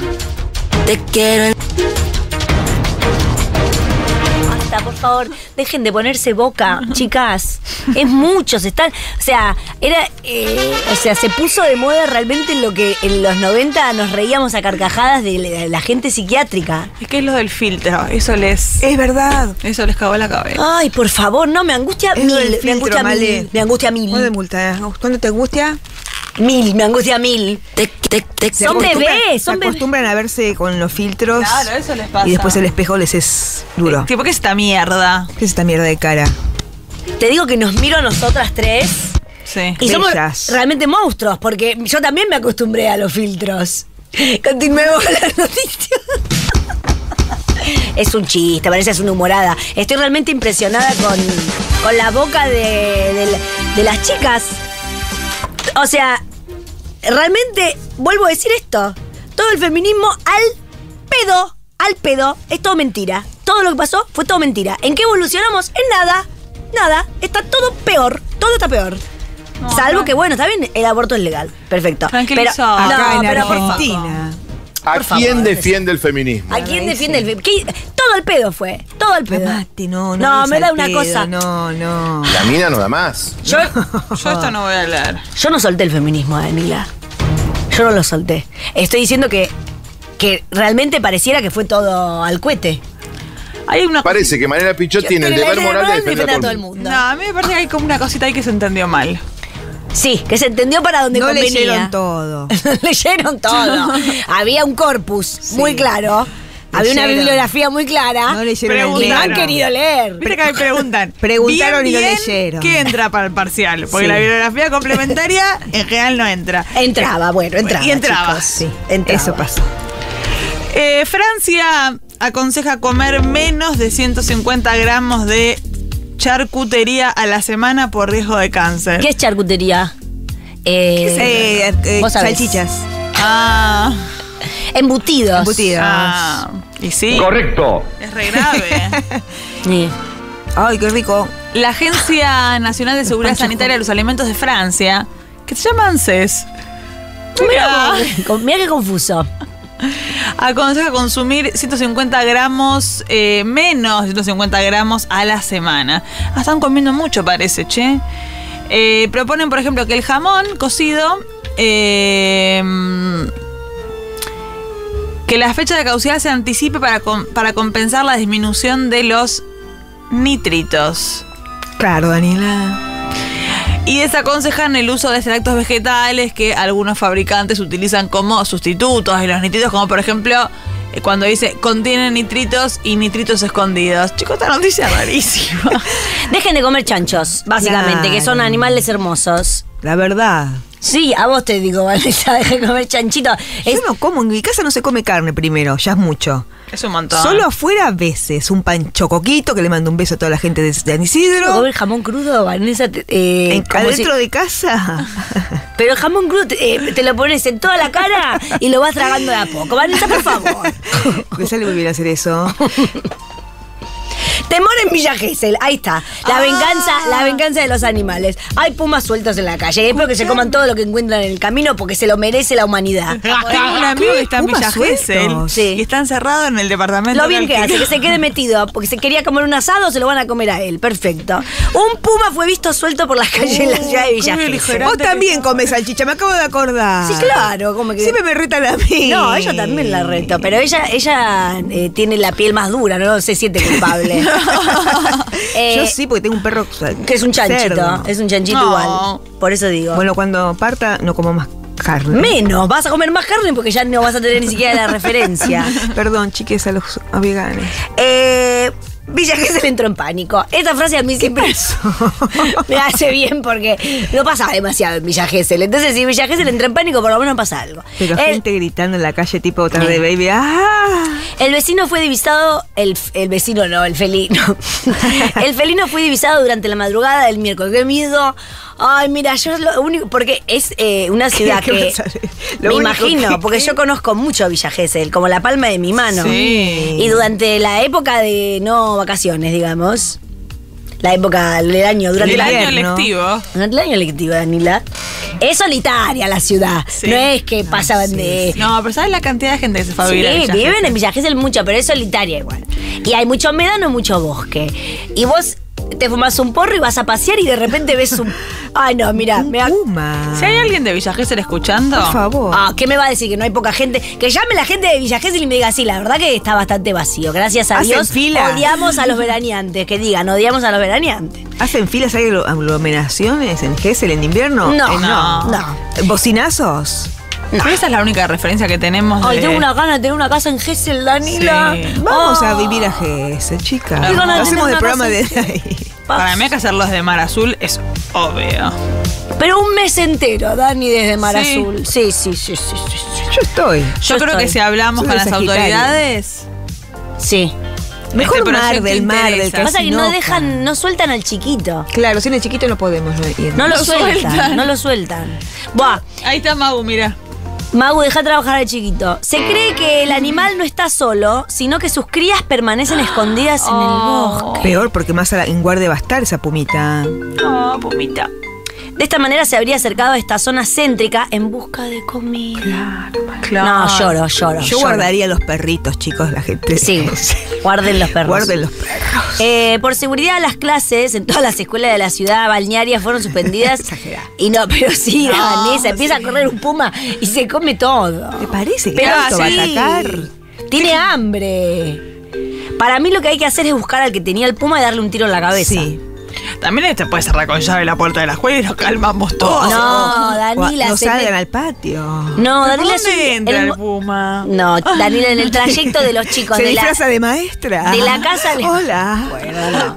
Te quiero. Basta, favor, dejen de ponerse boca, chicas. Es mucho, se están. O sea, era. eh, o sea, se puso de moda realmente lo que en los 90 nos reíamos a carcajadas de la, de la gente psiquiátrica. Es que es lo del filtro. Eso les. Es verdad. Eso les cagó la cabeza. Ay, por favor, no, me angustia Es lo del mil. Me angustia Male. mil. Me angustia mil. ¿Cuándo de multa? ¿Cuándo te angustia? Mil, me angustia mil. Se Son acostumbran- bebés, se son bebés. acostumbran a verse con los filtros. Claro, eso les pasa. Y después el espejo les es duro. Tipo, ¿qué es esta mierda? ¿Qué es esta mierda de cara? Te digo que nos miro a nosotras tres. Sí. Y somos Bellas. realmente monstruos, porque yo también me acostumbré a los filtros. Continuemos con la noticia. Es un chiste, parece es una humorada. Estoy realmente impresionada con, con la boca de, de- de las chicas. O sea, realmente, vuelvo a decir esto. Todo el feminismo al pedo, al pedo, es todo mentira. Todo lo que pasó fue todo mentira. ¿En qué evolucionamos? En nada. Nada. Está todo peor. Todo está peor. Salvo que, bueno, está bien, el aborto es legal. Perfecto. Tranquilizó. Pero, Acá no, en pero por favor. ¿A Por quién defiende el feminismo? ¿A quién defiende el fe- qué? Todo el pedo fue. Todo el pedo. Mate, no, no. Me da una pedo, cosa. No, no. La mina no da más. Yo, Yo esto no voy a leer. yo no solté el feminismo, Danila. Yo no lo solté. Estoy diciendo que, que realmente pareciera que fue todo al cohete. Hay una Parece que Mariela Pichot tiene el deber moral de defender a todo el mundo. mundo. No, a mí me parece que hay como una cosita ahí que se entendió mal. Sí, que se entendió para donde No convenía. leyeron todo. leyeron todo. Había un corpus muy claro. Había una bibliografía muy clara. No leyeron y el no han querido leer. Viste que me preguntan. Preguntaron bien, y no leyeron. ¿Qué entra para el parcial? Porque Sí. la bibliografía complementaria en general no entra. Entraba, bueno, entraba. Y entraba. chicos. Sí, Entraba. eso pasó. Eh, Francia aconseja comer menos de 150 gramos de charcutería a la semana por riesgo de cáncer. ¿Qué es charcutería? Eh, Eh, eh, salchichas. Ah, Embutidos. Embutidos. ah, y sí, Correcto. es re grave. Sí. Ay, qué rico. La Agencia Nacional de Seguridad Sanitaria de los Alimentos de Francia, que se llama ANSES, Mira, mira qué confuso. Aconseja consumir 150 gramos, eh, menos de 150 gramos a la semana. Ah, están comiendo mucho, parece, che. Eh, proponen, por ejemplo, que el jamón cocido. eh, que la fecha de caducidad se anticipe para, para compensar la disminución de los nitritos. Claro, Daniela. Y desaconsejan el uso de extractos vegetales que algunos fabricantes utilizan como sustitutos de los nitritos, como por ejemplo eh, cuando dice contienen nitritos y nitritos escondidos. Chicos, esta noticia es rarísima. Dejen de comer chanchos, básicamente, que son animales hermosos. La verdad. Sí, a vos te digo, Vanessa, dejen de comer chanchito. Es, Yo no como, en mi casa no se come carne primero, ya es mucho. Es un montón. Solo afuera a veces, un pancho coquito que le mando un beso a toda la gente de San Isidro. comer jamón crudo, Vanessa. eh, En- adentro si- de casa. Pero el jamón crudo te, eh, te lo pones en toda la cara y lo vas tragando de a poco. Vanessa, por favor. Me sale muy bien hacer eso. Temor en Villa Gesell, ahí está. La Ah. venganza, la venganza de los animales. Hay pumas sueltos en la calle. Espero que se coman todo lo que encuentran en el camino porque se lo merece la humanidad. Tengo un amigo que está en Villa Gesell. Sí. y está encerrado en el departamento. Lo bien que hace, que se quede metido, porque se quería comer un asado, se lo van a comer a él. Perfecto. Un puma fue visto suelto por las calles de la ciudad de Villa Gesell. Vos también comes salchicha, me acabo de acordar. Sí, claro, como que. Siempre me retan a mí. No, ella también la reto, pero ella, ella eh, tiene la piel más dura, no se siente culpable. Eh, Yo sí, porque tengo un perro. Que es un chanchito, cerdo. es un chanchito No. igual. Por eso digo. Bueno, cuando parta no como más carne. Menos, vas a comer más carne porque ya no vas a tener ni siquiera la referencia. Perdón, chiques, a los a veganos. Eh, Villa Gesell entró en pánico. Esta frase a mí siempre me hace bien porque no pasa demasiado en Villa Gesell. Entonces, si Villa Gesell entra en pánico, por lo menos pasa algo. Pero El- gente gritando en la calle tipo tarde baby. ¡Ah! El vecino fue divisado, el, el vecino no, el felino. el felino fue divisado durante la madrugada del miércoles. ¡Qué miedo! Ay, mira, yo lo único, porque es eh, una ciudad ¿Qué que a me imagino, que- porque yo conozco mucho Villa Gesell, como la palma de mi mano. Sí. Y durante la época de no vacaciones, digamos, la época del año, durante El año invierno. lectivo. Durante el año lectivo, Danila. Es solitaria la ciudad. Sí. No es que pasaban de. No, pero ¿sabes la cantidad de gente que se fue a Sí, vivir Villa viven en Villa Gesell mucho, pero es solitaria igual. Y hay mucho médano, mucho bosque. Y vos te fumas un porro y vas a pasear y de repente ves un. Ay, no, mira, me va- Puma. Si hay alguien de Villa Gesell escuchando, Por favor. Ah, ¿qué me va a decir? Que no hay poca gente. Que llame la gente de Villa Gesell y me diga, sí, la verdad que está bastante vacío. Gracias a ¿Hacen Dios. fila? Odiamos a los veraneantes. Que digan, odiamos a los veraneantes. ¿Hacen filas, hay aglo- aglomeraciones en Gessel en invierno? No, Eh, no. No. ¿Bocinazos? Pero esa es la única referencia que tenemos. Ay, de- tengo una gana de tener una casa en Gesell, Danila. Sí. Vamos Ah. a vivir a Gessel, ganas de Hacemos el programa de ahí. Para mí hay que hacerlos de Mar Azul es obvio. Pero un mes entero, Dani, desde Mar Sí. Azul. Sí, sí, sí, sí, sí. sí. Yo estoy. Yo, Yo creo estoy. que si hablamos Soy con las autoridades, Sí. Mejor Este mar del mar, del interesa. Pasa que no dejan, no sueltan al chiquito. Claro, si en el chiquito no podemos no ir. No lo, Lo sueltan, sueltan. no lo sueltan. Buah, ahí está Magu, mira. Magu, deja trabajar al chiquito. Se cree que el animal no está solo, sino que sus crías permanecen escondidas en el bosque. Peor porque más a la- en guardia va a estar esa pumita. Oh, pumita. De esta manera se habría acercado a esta zona céntrica en busca de comida. Claro. No, lloro, lloro. Yo lloro. guardaría los perritos, chicos, la gente. Sí, guarden los perros. Guarden los perros. Eh, por seguridad, las clases en todas las escuelas de la ciudad balnearia fueron suspendidas. y no, pero sí, No, Vanessa empieza a correr un puma y se come todo. ¿Te parece que Pero esto va a atacar? Tiene hambre. Para mí lo que hay que hacer es buscar al que tenía el puma y darle un tiro en la cabeza. Sí. También este puede cerrar con llave la puerta de la escuela y nos calmamos todos. No, Danila. No salgan me- al patio. No, ¿Pero Danila es ¿Dónde un- entra el el, puma? No, Danila, en el trayecto de los chicos Se de la, disfraza de maestra. de la casa le- Hola. Bueno, no.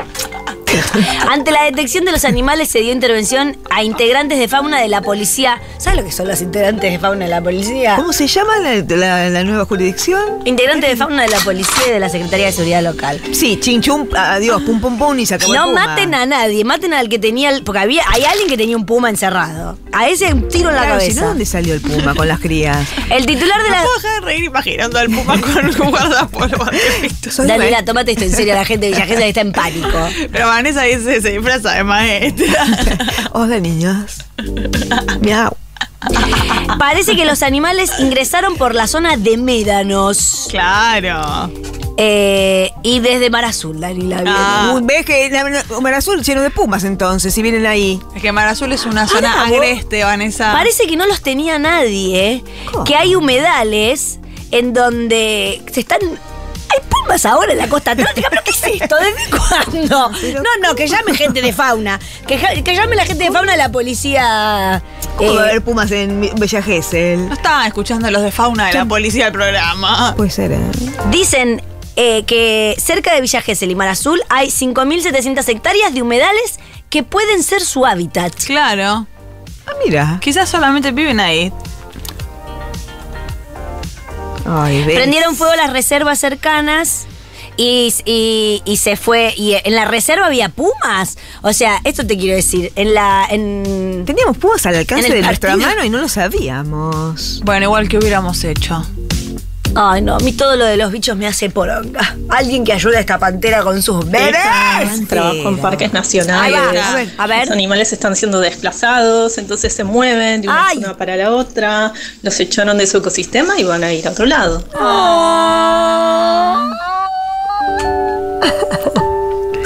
Ante la detección de los animales se dio intervención a integrantes de fauna de la policía. ¿Sabes lo que son los integrantes de fauna de la policía? ¿Cómo se llama la, la- la nueva jurisdicción? Integrantes de fauna de la policía y de la Secretaría de Seguridad Local. Sí, chinchum, adiós, pum pum pum y se acabó el No puma. maten a nadie, maten al que tenía el. Porque había, hay alguien que tenía un puma encerrado. A ese un tiro en la Claro, si cabeza. no, ¿dónde salió el puma con las crías? El titular de No la. puedo dejar de reír imaginando al puma con un guardapolvo maestra. tómate esto en serio, la gente de Villa Gesell está en pánico. Pero Vanessa dice, se disfraza de maestra. Hola, niños. Miau. Parece que los animales ingresaron por la zona de médanos. claro. Eh, y desde Mar Azul, Danila. viene. Ah. ¿Ves que la- Mar Azul lleno de pumas entonces, si vienen ahí? Es que Mar Azul es una zona Ah, vos- agreste, Vanessa. Parece que no los tenía nadie, ¿eh? ¿Cómo? Que hay humedales en donde se están. Hay pumas ahora en la costa atlántica, pero ¿qué es esto? ¿Desde cuándo? No, no, que llame gente de fauna. Que, que llame la gente de fauna a la policía. ¿Cómo va a eh, haber pumas en Bella Gesell? No estaban escuchando los de fauna de la policía del programa. Puede ser, ¿eh? Dicen eh, que cerca de Villa Gesell y Mar Azul hay 5.700 hectáreas de humedales que pueden ser su hábitat. Claro. Ah, mira. Quizás solamente viven ahí. Ay. Prendieron fuego las reservas cercanas. Y, y- y se fue. Y en la reserva había pumas. O sea, esto te quiero decir. En la. En, Teníamos pumas al alcance de nuestra mano y no lo sabíamos. Bueno, igual que hubiéramos hecho. Ay, no, a mí todo lo de los bichos me hace poronga. Alguien que ayude a esta pantera con sus bebés. Trabajo en parques nacionales. va, a ver, a ver. Los animales están siendo desplazados, entonces se mueven de una Ay. zona para la otra, los echaron de su ecosistema y van a ir a otro lado.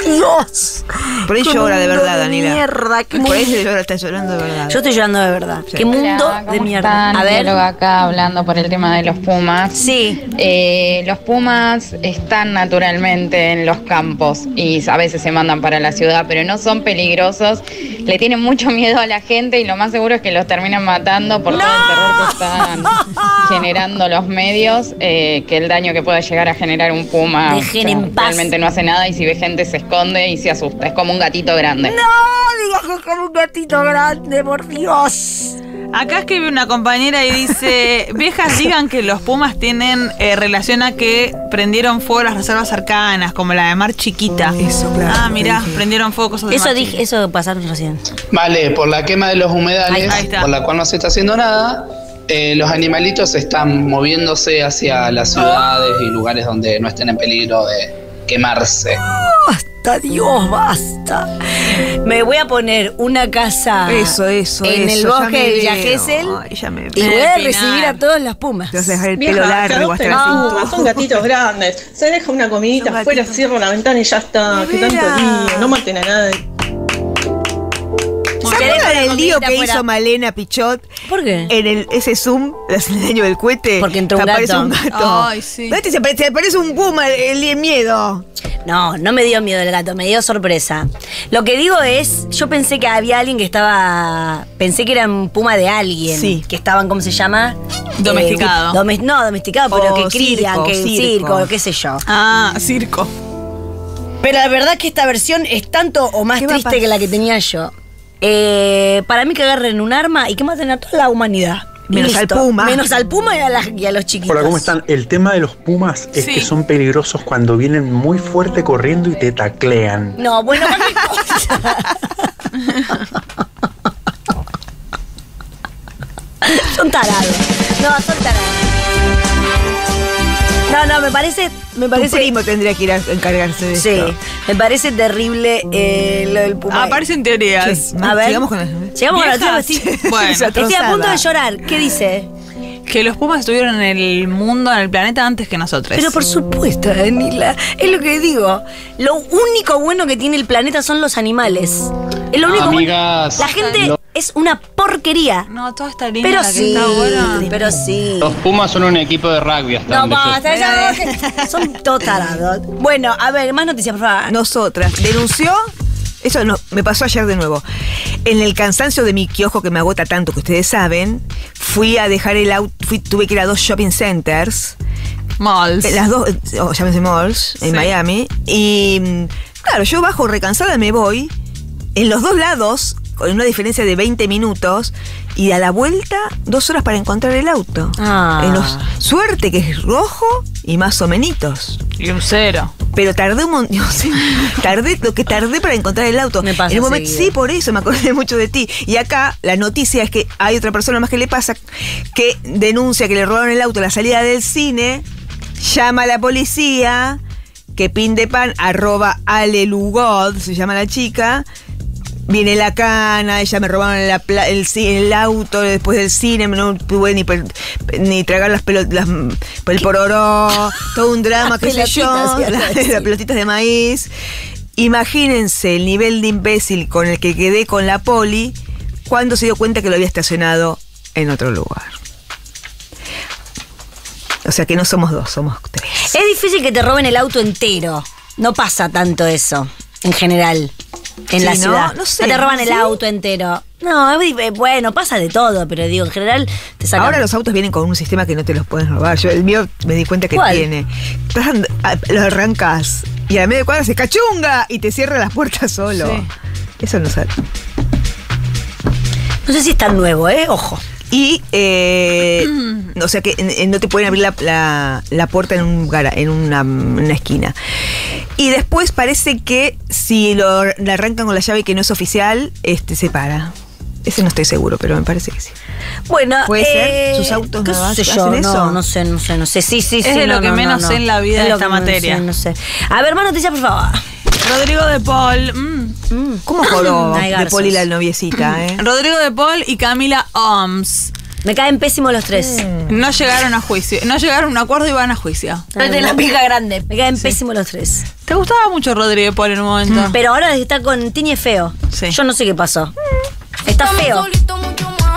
Dios. Por ahí llora de verdad, de Danila. mierda, qué Por ahí se llora, está llorando de verdad. Yo estoy llorando de verdad. Sí. Qué mundo Hola, de ¿cómo mierda. están? A ver. Acá hablando por el tema de los pumas. Sí. Eh, los pumas están naturalmente en los campos y a veces se mandan para la ciudad, pero no son peligrosos. Le tienen mucho miedo a la gente y lo más seguro es que los terminan matando por todo el terror que están generando los medios, eh, que el daño que pueda llegar a generar un puma Dejen en paz. realmente no hace nada y si ve gente se esconde y se asusta. Es como un gatito grande. No, digas que es como un gatito grande, por Dios. Acá escribe una compañera y dice, viejas digan que los pumas tienen eh, relación a que prendieron fuego las reservas cercanas, como la de Mar Chiquita. Eso, claro. Ah, mirá, prendieron fuego cosas de Eso Mar dije, Chiquita. eso pasaron recién. Vale, por la quema de los humedales, Ahí está. por la cual no se está haciendo nada, eh, los animalitos están moviéndose hacia las ciudades y lugares donde no estén en peligro de quemarse. Basta, Dios, basta. Me voy a poner una casa Eso, eso, en el eso, bosque de Villa. Gesell y voy a recibir a todas las pumas. Te vas a dejar el Vieja, pelo largo hasta la son gatitos grandes. Se deja una comidita afuera, cierra la ventana y ya está. Que tanto lío, no maten a nadie. ¿Se acuerdan del lío que hizo Malena Pichot? ¿Por qué? En el, ese Zoom, el año del cohete. Porque entró un aparece gato. un gato. Ay, sí. ¿Viste? Se aparece, se aparece un puma, el, el miedo. No, no me dio miedo el gato, me dio sorpresa. Lo que digo es, yo pensé que había alguien que estaba. Pensé que era un puma de alguien. Sí. Que estaban, ¿cómo se llama? Domesticado. Eh, domes- no, domesticado, pero O que crían, circo, que circo. circo, qué sé yo. Ah, circo. Pero la verdad que esta versión es tanto o más ¿Qué va a triste que la que tenía yo. Eh, para mí que agarren un arma y que maten a toda la humanidad. Menos Listo. al puma. Menos al puma y a, las- y a los chiquitos. Hola, ¿cómo están? El tema de los pumas es Sí. que son peligrosos cuando vienen muy fuerte corriendo y te taclean. No, bueno, cosa. son tarados. No, son tarados. No, no, me parece. Me Tu parece. primo tendría que ir a encargarse de Sí, esto. me parece terrible eh, lo del puma. Aparecen teorías. A ver. Sigamos con las- Llegamos a la Viejas. última. sí. Bueno. Estoy a punto de llorar. ¿Qué dice? Que los pumas estuvieron en el mundo, en el planeta antes que nosotros. Pero por supuesto, Danila. Es lo que digo. Lo único bueno que tiene el planeta son los animales. Es lo único Amigas, bueno. La gente es una porquería. No, toda esta línea Pero la que sí, está buena. pero sí. Los Pumas son un equipo de rugby hasta No, basta, ya que- son todos tarados. Bueno, a ver, más noticias, por favor. Nosotras. Denunció. Eso no, me pasó ayer de nuevo. En el cansancio de mi kiosco que me agota tanto que ustedes saben, fui a dejar el auto, fui, tuve que ir a dos shopping centers. Malls. Las dos, oh, llámense malls, en Sí. Miami. Y mm, claro, yo bajo recansada, me voy. En los dos lados, con una diferencia de 20 minutos. Y a la vuelta, dos horas para encontrar el auto. Ah. En los, suerte que es rojo y más o menitos. Y un cero. Pero tardé un montón. tardé lo que tardé para encontrar el auto. Me pasa en el momento, seguido. sí, por eso me acordé mucho de ti. Y acá la noticia es que hay otra persona más que le pasa que denuncia que le robaron el auto a la salida del cine, llama a la policía, que pin de pan, arroba alelugod, se llama la chica. Viene la cana, ella me robaron la pla- el, el auto después del cine, no pude ni, ni tragar las pelotas, el pororó, todo un drama, Pelotitas, iba a las, las pelotitas de maíz. Imagínense el nivel de imbécil con el que quedé con la poli cuando se dio cuenta que lo había estacionado en otro lugar. O sea que no somos dos, somos tres. Es difícil que te roben el auto entero. No pasa tanto eso, en general, en Sí, la ¿no? ciudad. No sé, te roban el auto entero. No, eh, bueno, pasa de todo, pero digo, en general te sacan. Ahora los autos vienen con un sistema que no te los pueden robar. Yo el mío me di cuenta que ¿Cuál? tiene. Lo arrancas y a media cuadra se cachunga y te cierra las puertas solo. Sí. Eso no sale. No sé si es tan nuevo, ¿eh? Ojo. Y, eh, o sea que eh, no te pueden abrir la, la- la puerta en, un gara- en una, una esquina. Y después parece que si lo le arrancan con la llave que no es oficial, este se para. Ese no estoy seguro, pero me parece que sí. Bueno, ¿Puede ser? eh, ¿Sus autos qué sé yo, hacen no, eso? no sé, no sé, no sé. Sí, sí, Es sí. de no, lo que no, menos no, sé en la vida Es de lo esta materia. sé, no sé. A ver, más noticias, por favor. Rodrigo de Paul. mm. ¿Cómo joró Hay de garzos. Poli la noviecita, eh? Rodrigo de Paul y Camila Oms. Me caen pésimos los tres. No llegaron a juicio. No llegaron a un acuerdo y van a juicio. Pero de la pija grande. Me caen pésimos los tres. ¿Te gustaba mucho Rodrigo de Paul en un momento? Pero ahora está con Tini es feo. Sí. Yo no sé qué pasó. Está feo.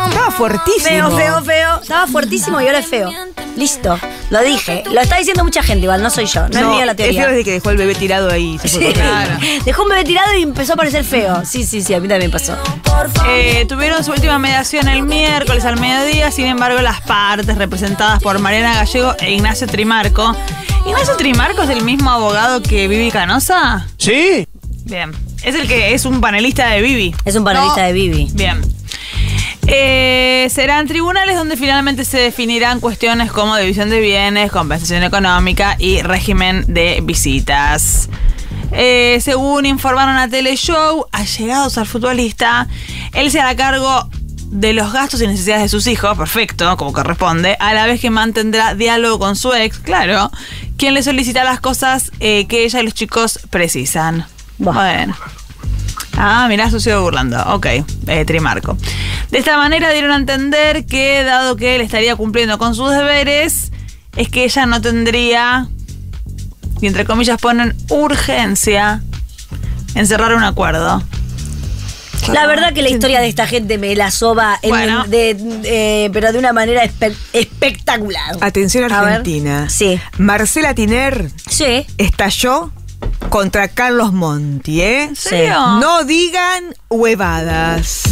Estaba fuertísimo. Feo, feo, feo. Estaba fuertísimo y ahora es feo. Listo. Lo dije. Lo está diciendo mucha gente igual, no soy yo. No, es mía la Es teoría. feo desde que dejó el bebé tirado ahí. Se fue Sí. Dejó un bebé tirado y empezó a parecer feo. Sí, sí, sí, a mí también pasó. Eh, tuvieron su última mediación el miércoles al mediodía, sin embargo las partes representadas por Mariana Gallego e Ignacio Trimarco. ¿Ignacio Trimarco es el mismo abogado que Vivi Canosa? Sí. Bien. Es el que es un panelista de Vivi. Es un panelista No. de Vivi. Bien. Eh, serán tribunales donde finalmente se definirán cuestiones como división de bienes, compensación económica y régimen de visitas. Eh, según informaron a Teleshow, allegados al futbolista, él se hará cargo de los gastos y necesidades de sus hijos, perfecto, como corresponde, a la vez que mantendrá diálogo con su ex, claro, quien le solicita las cosas eh, que ella y los chicos precisan. Bueno. Ah, mirá, se sigo burlando. Ok, eh, Trimarco. De esta manera dieron a entender que, dado que él estaría cumpliendo con sus deberes, es que ella no tendría, y entre comillas ponen urgencia, en cerrar un acuerdo. La verdad que la historia de esta gente me la soba, en- Bueno. de- de- pero de una manera espe- espectacular. Atención. Argentina. Sí. Marcela Tiner Sí. estalló contra Carlos Monti, ¿eh? serio? No digan huevadas.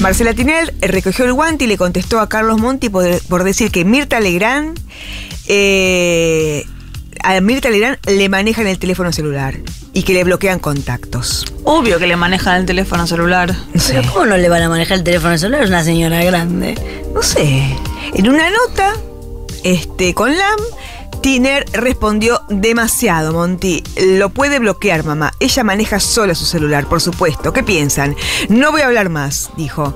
Marcela Tiner recogió el guante y le contestó a Carlos Monti por, por decir que Mirta Legrand. eh, a Mirta Legrand le manejan el teléfono celular y que le bloquean contactos. Obvio que le manejan el teléfono celular. Pero ¿cómo no le van a manejar el teléfono celular? Es una señora grande. No sé. En una nota este, con LAM, Tiner respondió demasiado, Monty. Lo puede bloquear, mamá. Ella maneja sola su celular, por supuesto. ¿Qué piensan? No voy a hablar más, dijo.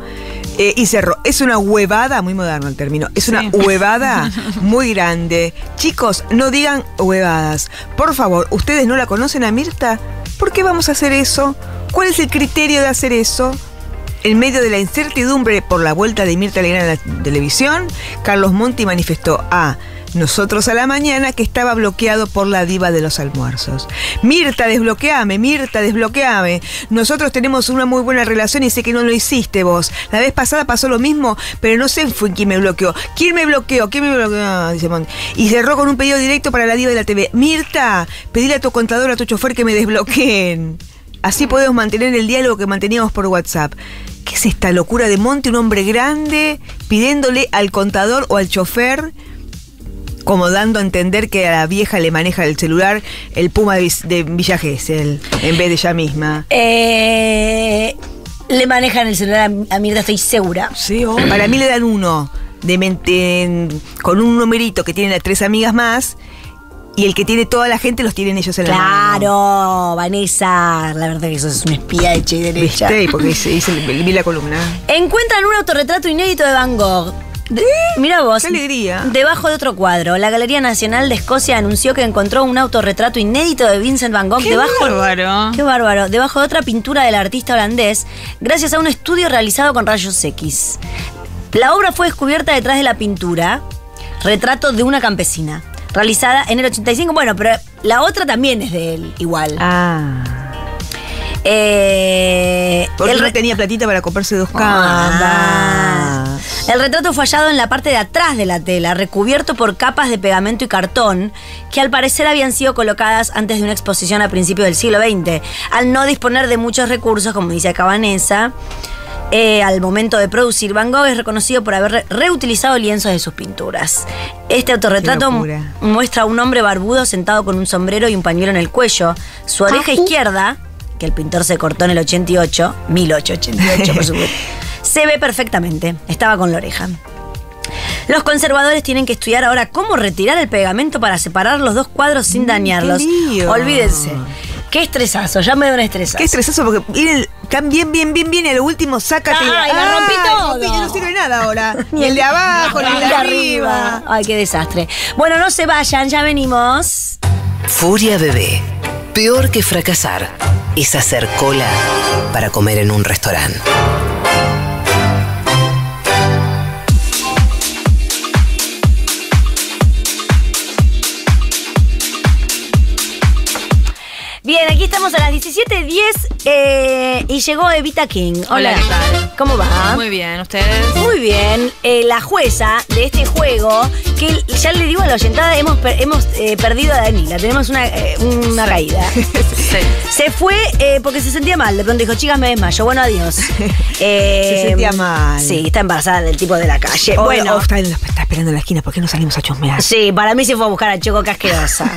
Eh, y cerró. Es una huevada, muy moderno el término. Es una huevada muy grande. Chicos, no digan huevadas. Por favor, ¿ustedes no la conocen a Mirta? ¿Por qué vamos a hacer eso? ¿Cuál es el criterio de hacer eso? En medio de la incertidumbre por la vuelta de Mirta Legrand a la televisión, Carlos Monti manifestó a nosotros a la mañana que estaba bloqueado por la diva de los almuerzos. Mirta, desbloqueame, Mirta, desbloqueame. Nosotros tenemos una muy buena relación y sé que no lo hiciste vos. La vez pasada pasó lo mismo, pero no sé fue quién me bloqueó. ¿Quién me bloqueó? ¿Quién me bloqueó? Ah, Dice. Y cerró con un pedido directo para la diva de la TV. Mirta, pedile a tu contador, a tu chofer que me desbloqueen. Así podemos mantener el diálogo que manteníamos por WhatsApp. ¿Qué es esta locura de Monte, un hombre grande, pidiéndole al contador o al chofer, como dando a entender que a la vieja le maneja el celular el Puma de, de Villa Gesell, en vez de ella misma? Eh, le manejan el celular a, a Mirta, estoy segura. Sí, Para mí le dan uno de en- con un numerito que tienen las tres amigas más y el que tiene toda la gente los tienen ellos en la mano. Claro, Vanessa. La verdad que eso es una espía y derecha. ¿Viste? Porque hice, hice- vi la columna. Encuentran un autorretrato inédito de Van Gogh. De- Mira vos. ¡Qué alegría! Debajo de otro cuadro, la Galería Nacional de Escocia anunció que encontró un autorretrato inédito de Vincent Van Gogh ¡Qué debajo. bárbaro! Qué bárbaro. Debajo de otra pintura del artista holandés, gracias a un estudio realizado con rayos X. La obra fue descubierta detrás de la pintura, retrato de una campesina, realizada en el 85. Bueno, pero la otra también es de él, igual. Ah. Eh, Porque no re- tenía platita para comprarse dos Ah. El retrato fue hallado en la parte de atrás de la tela, recubierto por capas de pegamento y cartón, que al parecer habían sido colocadas antes de una exposición a principios del siglo XX. Al no disponer de muchos recursos, como dice acá Vanessa, eh, al momento de producir, Van Gogh es reconocido por haber re- reutilizado lienzos de sus pinturas. Este autorretrato muestra a un hombre barbudo sentado con un sombrero y un pañuelo en el cuello. Su oreja izquierda, que el pintor se cortó en el 88, 1888 por supuesto, se ve perfectamente. Estaba con la oreja. Los conservadores tienen que estudiar ahora cómo retirar el pegamento para separar los dos cuadros sin dañarlos. lío. Olvídense. Qué estresazo, ya me da un estresazo. Qué estresoso porque miren, bien, bien, bien, bien y a lo último sácate. Ay, la rompí todo. rompí, no sirve nada ahora. Ni el de abajo, ni el de arriba. Ay, qué desastre. Bueno, no se vayan, ya venimos. Furia bebé. Peor que fracasar es hacer cola para comer en un restaurante. Bien, aquí estamos a las 17.10 eh, y llegó Evita King. Hola, Hola, ¿qué tal? ¿Cómo va? Muy bien, ¿ustedes? Muy bien. Eh, la jueza de este juego, que ya le digo a la oyentada, hemos, per- hemos eh, perdido a Danila. Tenemos una, eh, una caída. Se fue eh, porque se sentía mal. De pronto dijo, chicas, me desmayo. Bueno, adiós. Eh, Se sentía mal. Sí, está embarazada del tipo de la calle. O- bueno. o está, en la- está esperando en la esquina, ¿por qué no salimos a chusmear? Sí, para mí se fue a buscar a Choco Casquerosa.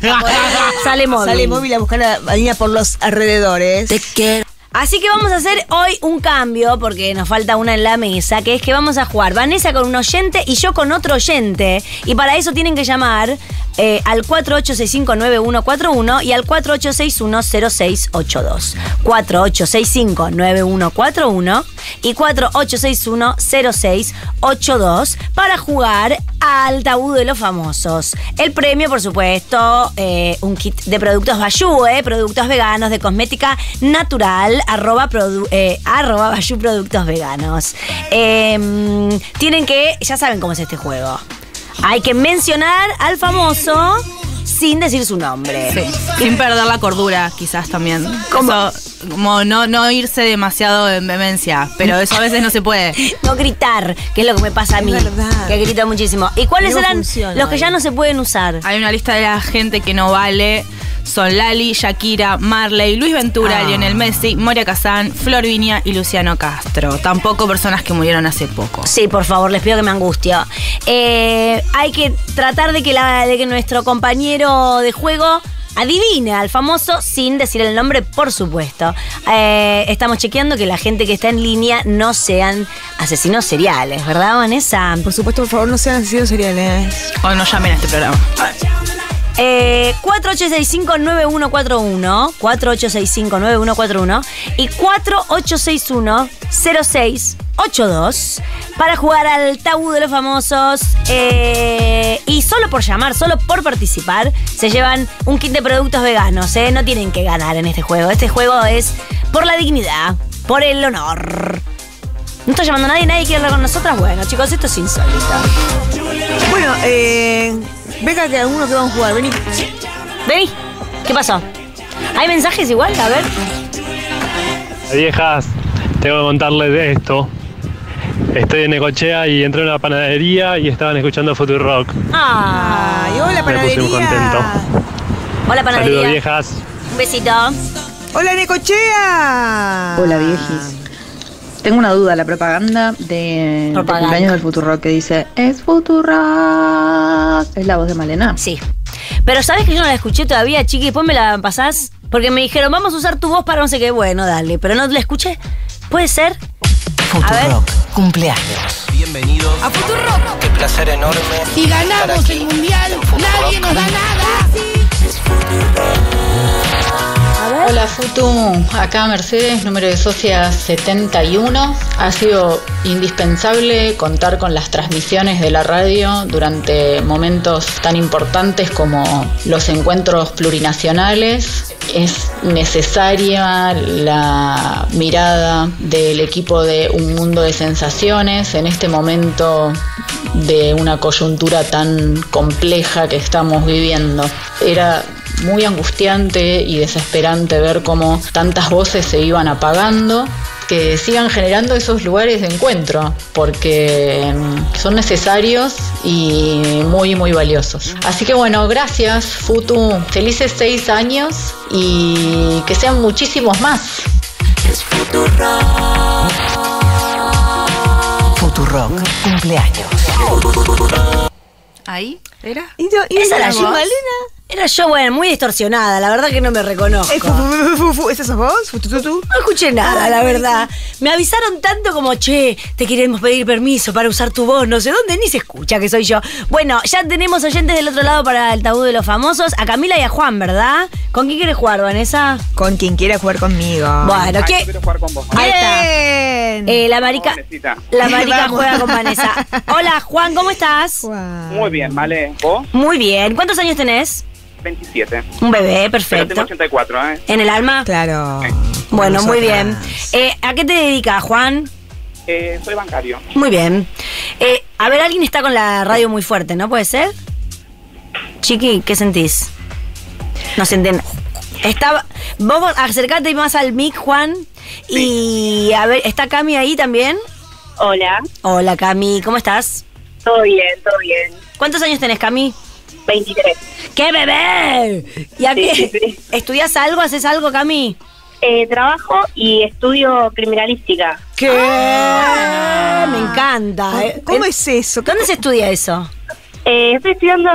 Sale móvil. Sale móvil a buscar a la niña por los alrededores. Así que vamos a hacer hoy un cambio, porque nos falta una en la mesa, que es que vamos a jugar Vanessa con un oyente y yo con otro oyente. Y para eso tienen que llamar eh, al 48659141 y al 48610682. 48659141 y 48610682 para jugar al tabú de los famosos. El premio, por supuesto, eh, un kit de productos Bayou, eh, productos veganos de cosmética natural, arroba, produ- eh, arroba Bayou Productos Veganos. Em, tienen que, ya saben cómo es este juego. Hay que mencionar al famoso sin decir su nombre. Sí, sin perder la cordura, quizás también. Como, como no, no irse demasiado en vehemencia, pero eso a veces no se puede. No gritar, que es lo que me pasa a mí. Que grito muchísimo. ¿Y cuáles No eran funciona los que ya no se pueden usar? Hay una lista de la gente que no vale. Son Lali, Shakira, Marley, Luis Ventura, Ah. Lionel Messi, Moria Kazán, Flor Viña y Luciano Castro. Tampoco personas que murieron hace poco. Sí, por favor, les pido que me angustio. Eh, hay que tratar de que, la, de que nuestro compañero de juego adivine al famoso sin decir el nombre, por supuesto. Eh, estamos chequeando que la gente que está en línea no sean asesinos seriales, ¿verdad, Vanessa? Por supuesto, por favor, no sean asesinos seriales. O no llamen a este programa. Eh, 4865-9141, 4865-9141 y 4861-0682 para jugar al tabú de los famosos. eh, y solo por llamar, solo por participar, se llevan un kit de productos veganos. eh, No tienen que ganar en este juego. Este juego es por la dignidad, por el honor. ¿No está llamando a nadie? ¿Nadie quiere hablar con nosotras? Bueno, chicos, esto es insólito. Bueno, eh. Venga que alguno que vamos a jugar, vení. Vení. ¿Qué pasó? ¿Hay mensajes igual? A ver. Viejas, tengo que contarles de esto. Estoy en Necochea y entré en una panadería y estaban escuchando Futurock. Ay, hola, Me puse muy contento. Hola, panadería. Saludos, viejas. Un besito. Hola, Necochea. Hola viejis. Tengo una duda, la propaganda de, de Propaganda. cumpleaños del Futurock que dice es Futurock. Es la voz de Malena. Sí. Pero sabes que yo no la escuché todavía, chiqui, después me la pasás. Porque me dijeron, vamos a usar tu voz para no sé qué. Bueno, dale. Pero no la escuché. ¿Puede ser? Ver. Cumpleaños. Bienvenidos a Futurock. Qué placer enorme. Si ganamos el mundial, nadie nos da nada. Hola Futu, acá Mercedes, número de socia 71. Ha sido indispensable contar con las transmisiones de la radio durante momentos tan importantes como los encuentros plurinacionales. Es necesaria la mirada del equipo de Un Mundo de Sensaciones en este momento de una coyuntura tan compleja que estamos viviendo. Era muy angustiante y desesperante ver cómo tantas voces se iban apagando, que sigan generando esos lugares de encuentro, porque mm, son necesarios y muy, muy valiosos. Así que bueno, gracias Futu, felices seis años y que sean muchísimos más. Futurock. Cumpleaños. ¿Ahí? ¿Era? ¿Esa era yo? Era yo, bueno, muy distorsionada. La verdad que no me reconozco. Eh, fu- fu- fu- fu- ¿Esa sos vos? Fu- tu- tu- tu. No escuché nada, Ay, la verdad. Me avisaron tanto como, che, te queremos pedir permiso para usar tu voz, no sé dónde, ni se escucha que soy yo. Bueno, ya tenemos oyentes del otro lado para el tabú de los famosos, a Camila y a Juan, ¿verdad? ¿Con quién quieres jugar, Vanessa? Con quien quiera jugar conmigo. Bueno, ¿qué? jugar con vos. Ahí está. Eh, la marica, la marica juega con Vanessa. Hola, Juan, ¿cómo estás? Muy bien, ¿vale? ¿Vos? Muy bien. ¿Cuántos años tenés? 27. Un bebé, Pero perfecto. tengo 84, ¿eh? ¿En el alma? Claro. Bueno, muy bien. Eh, ¿A qué te dedicas, Juan? Eh, soy bancario. Muy bien. Eh, a ver, alguien está con la radio muy fuerte, ¿no puede ser? Chiqui, ¿qué sentís? No se entiende. Estaba. Vos acercate más al mic, Juan. Y a ver, ¿está Cami ahí también? Hola. Hola, Cami, ¿cómo estás? Todo bien, todo bien. ¿Cuántos años tenés, Cami? 23. ¡Qué bebé! ¿Y a Sí, qué? sí, sí. ¿Estudias algo? ¿Haces algo, Cami? Eh, trabajo y estudio criminalística. ¿Qué? Me encanta. eh. ¿Cómo ¿En- es eso? ¿Dónde se estudia eso? Eh, estoy estudiando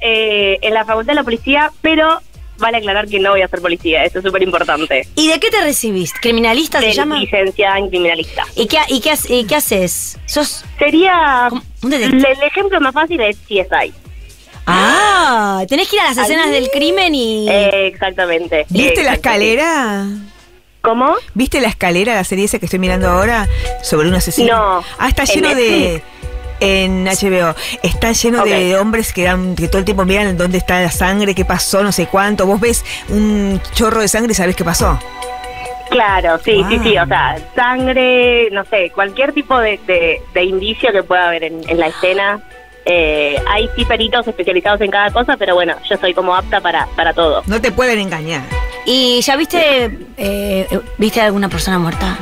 eh, en la Facultad de la Policía, pero vale aclarar que no voy a ser policía, eso es súper importante. ¿Y de qué te recibiste? ¿Criminalista se De llama? licenciada en criminalista. ¿Y qué, y qué, y qué haces? ¿Sos Sería... el ejemplo más fácil es CSI. Ah, tenés que ir a las escenas Ahí. del crimen y... Eh, exactamente. ¿Viste la escalera? ¿Cómo? ¿Viste la escalera, la serie esa que estoy mirando ahora? Sobre un asesino. No. Ah, está ¿En lleno de. En HBO. Está lleno de hombres que, dan, que todo el tiempo miran dónde está la sangre, qué pasó, no sé cuánto. Vos ves un chorro de sangre y sabés qué pasó. Claro, sí, sí, sí, o sea, sangre, no sé, cualquier tipo de, de- de indicio que pueda haber en, en la escena. Eh, hay sí peritos especializados en cada cosa, pero bueno, yo soy como apta para, para todo. No te pueden engañar. ¿Y ya viste, eh, viste a alguna persona muerta?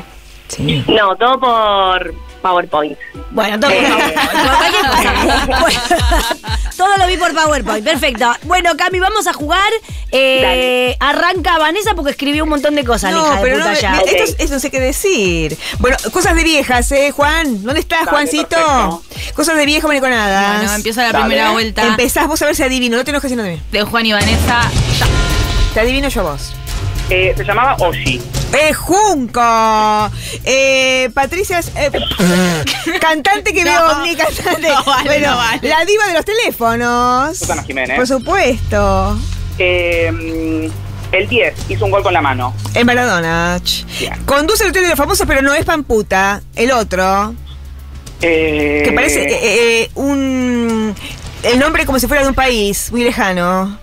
Sí. No, todo por PowerPoint. Bueno, todo. Bueno, todo lo vi por PowerPoint. Perfecto. Bueno, Cami, vamos a jugar. Eh, arranca Vanessa porque escribió un montón de cosas, hija No, de pero puta no, ya. me- esto, es- esto no sé qué decir. Bueno, cosas de viejas, ¿eh, Juan? ¿Dónde estás, Dale, Juancito? perfecto. Cosas de viejas mariconadas. Bueno, empieza la primera vuelta. Empezás vos a ver si adivino, no te enojes si no te. De Juan y Vanessa. Te adivino yo a vos. Eh, se llamaba Oshi. ¡Eh, Junco! Eh, Patricia es, eh, cantante que veo ovni, cantante. no vale, bueno, no vale. la diva de los teléfonos. Susana Jiménez. Por supuesto. Eh, el 10 hizo un gol con la mano. El Maradona. Conduce el hotel de los famosos, pero no es Pamputa. El otro. Eh, Que parece eh, eh, un. El nombre como si fuera de un país muy lejano.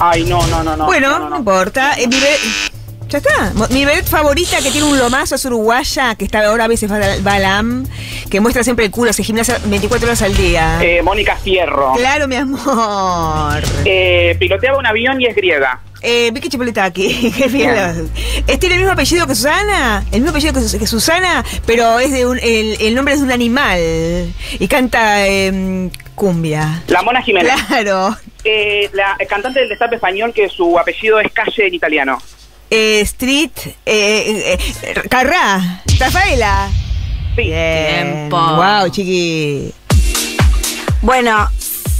Ay, no, no, no, no. bueno, no, no, no, no. importa. Eh, mi vedette- ya está. Mi vedette favorita que tiene un lomazo es uruguaya, que está ahora a veces va al- va al AM, que muestra siempre el culo, hace gimnasia 24 horas al día. Eh, Mónica Fierro. Claro, mi amor. Eh, piloteaba un avión y es griega. Eh, Vicky Chipolletaki, qué bien. Tiene el mismo apellido que Susana, el mismo apellido que, Sus- que Susana, pero es de un, el, el nombre es de un animal y canta em, cumbia. La Mona Jiménez. Claro. Eh, la el cantante del destape español que su apellido es Calle en italiano. Eh, Street, eh, eh, Carrá, Rafaela. Sí. Tiempo. Wow, chiqui. Bueno,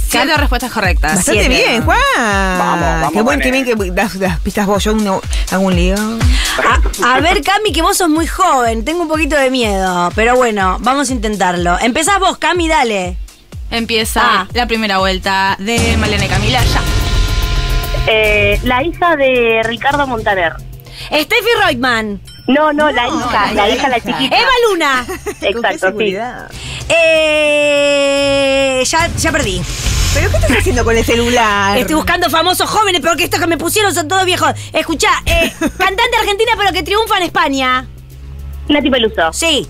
Siete respuestas correctas. Bastante Siete. bien, Juan. Vamos, vamos, Qué buen, qué bien que das las pistas vos. Yo no hago un lío. a, a ver, Cami, que vos sos muy joven. Tengo un poquito de miedo. Pero bueno, vamos a intentarlo. Empezás vos, Cami, dale. Empieza Ah. la primera vuelta de Malena y Camila. Ya. Eh, la hija de Ricardo Montaner. Steffi Reutemann. No, no, la hija, la, hija, la chiquita. Eva Luna. Exacto, sí. Eh, ya, ya perdí. ¿Pero qué estás haciendo con el celular? Estoy buscando famosos jóvenes porque estos que me pusieron son todos viejos. Escuchá, eh, cantante argentina pero que triunfa en España. Nati Peluso. Sí.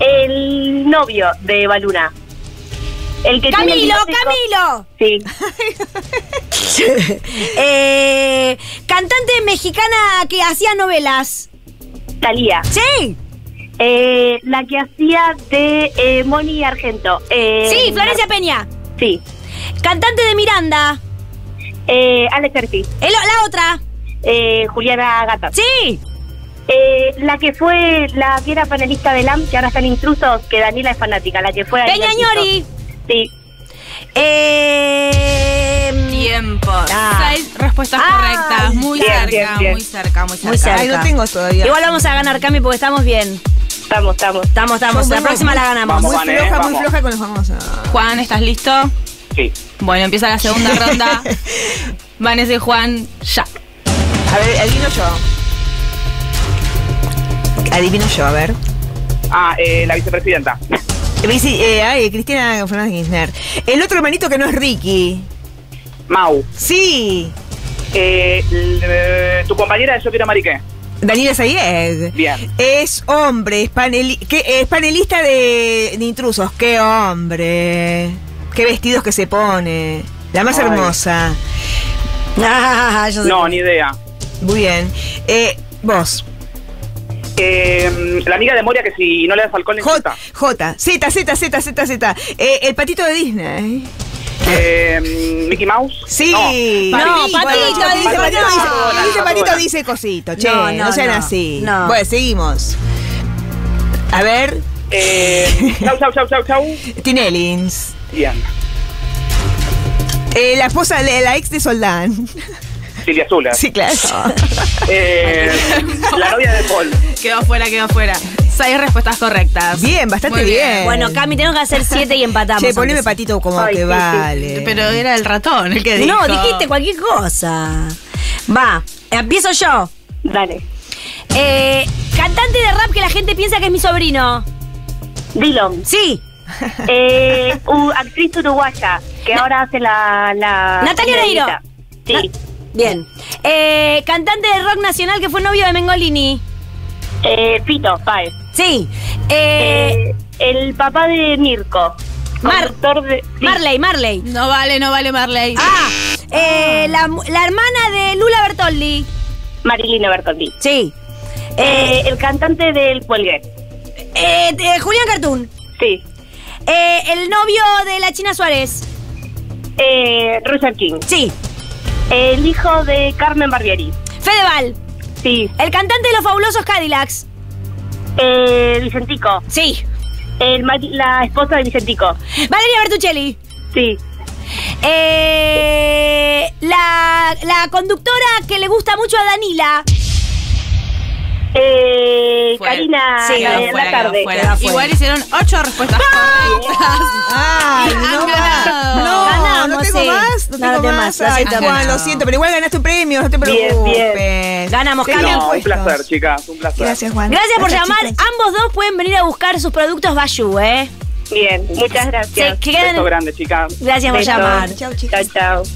El novio de Eva Luna. El que Camilo, Camilo. Sí. Eh, cantante mexicana que hacía novelas. Talía. Sí. Eh, la que hacía de eh, Moni Argento. Eh, Sí, Florencia Peña. Sí. Cantante de Miranda. Eh, Alex. El- la otra. Eh, Juliana Gata. Sí. Eh, la que fue, la que era panelista de LAM, que ahora están intrusos, que Daniela es fanática, la que fue... ahí Sí. Eh, Tiempo. Ah. Seis respuestas Ay, correctas. Muy bien, cerca, bien, bien. muy cerca, muy cerca. Muy cerca. Ay, no tengo todavía. Igual vamos a ganar, Cami, porque estamos bien. Estamos, estamos. Estamos, estamos. Yo La muy- próxima la ganamos. Vamos, Muy floja, muy vamos. floja con los famosos. Juan, ¿estás listo? Sí. Bueno, empieza la segunda ronda. Vanessa y Juan, ya. A ver, adivino yo. Adivino yo, a ver. Ah, eh, la vicepresidenta. Vici- eh, ay, Cristina Fernández Kirchner. El otro hermanito que no es Ricky. Mau. Sí. Eh, eh, tu compañera de Yo quiero Mariqué. Daniela Sayed. Bien. Es hombre, es, paneli- que, es panelista de, de intrusos. Qué hombre. Qué vestidos que se pone. La más Ay. hermosa. Ah, yo. No, ni idea. Muy bien. Eh, vos. Eh, la amiga de Moria que si no le das alcohol le J. J, Z, Z, Z, Z, Z. Eh, el patito de Disney. Eh, Mickey Mouse. Sí. No, No, Patito, Patito, Dice patito, no. dice, Patito, dice patito, Patito. dice cosito. Che, No, no, no, sean no. así. No. Bueno, seguimos. A ver, Eh, chau, chau, chau, chau, chau. Tinelins. Bien. Eh, la esposa, la, la ex de Soldán. Silvia Zula. Sí, claro. Eh, la novia de Paul. Quedó fuera, quedó fuera. Seis respuestas correctas. Bien, bastante Muy bien. Bueno, Cami, tenemos que hacer siete y empatamos. Che, poneme patito como Ay, que sí, sí. vale. Pero era el ratón el que dijo. No, dijiste cualquier cosa. Va, empiezo yo. Dale. Eh, cantante de rap que la gente piensa que es mi sobrino. Dillon. Sí. Eh, actriz uruguaya, que ahora hace la... la Natalia Oreiro. Sí. Bien. Eh, cantante de rock nacional que fue novio de Mengolini. Eh, Fito Páez. Sí. Eh, el papá de Mirko. Mar- de... sí. Marley, Marley. No vale, no vale Marley. Ah, eh, la, la hermana de Lula Bertoldi. Marilina Bertoldi. Sí. Eh, el cantante del Cuelgue. Eh, Julián Cartoon. Sí. Eh, el novio de la China Suárez. Eh, Roger King. Sí. El hijo de Carmen Barbieri. Fedeval. Sí. El cantante de los fabulosos Cadillacs. Eh, Vicentico. Sí. El la esposa de Vicentico. Valeria Bertuccelli. Sí. Eh, la, la conductora que le gusta mucho a Danila. Eh, Fuera. Karina Sí, la, Quedó la fuera, tarde. fuera. Igual hicieron ocho respuestas correctas. Ay, no, ganado. no, no Ganamos, tengo sí. más, no No, tengo no más. Ay, siento Juan, lo siento, pero igual ganaste un premio, no te Bien, preocupes. bien. Ganamos, Te Cami. ganan No, un placer, chicas, un placer. Gracias, Juan. Gracias por llamar. chicos. Ambos dos pueden venir a buscar sus productos Bayou, ¿eh? Bien, muchas gracias. Se quedan- Beso grande, chicas. Gracias por llamar. Chau, chicos. Chao, chao.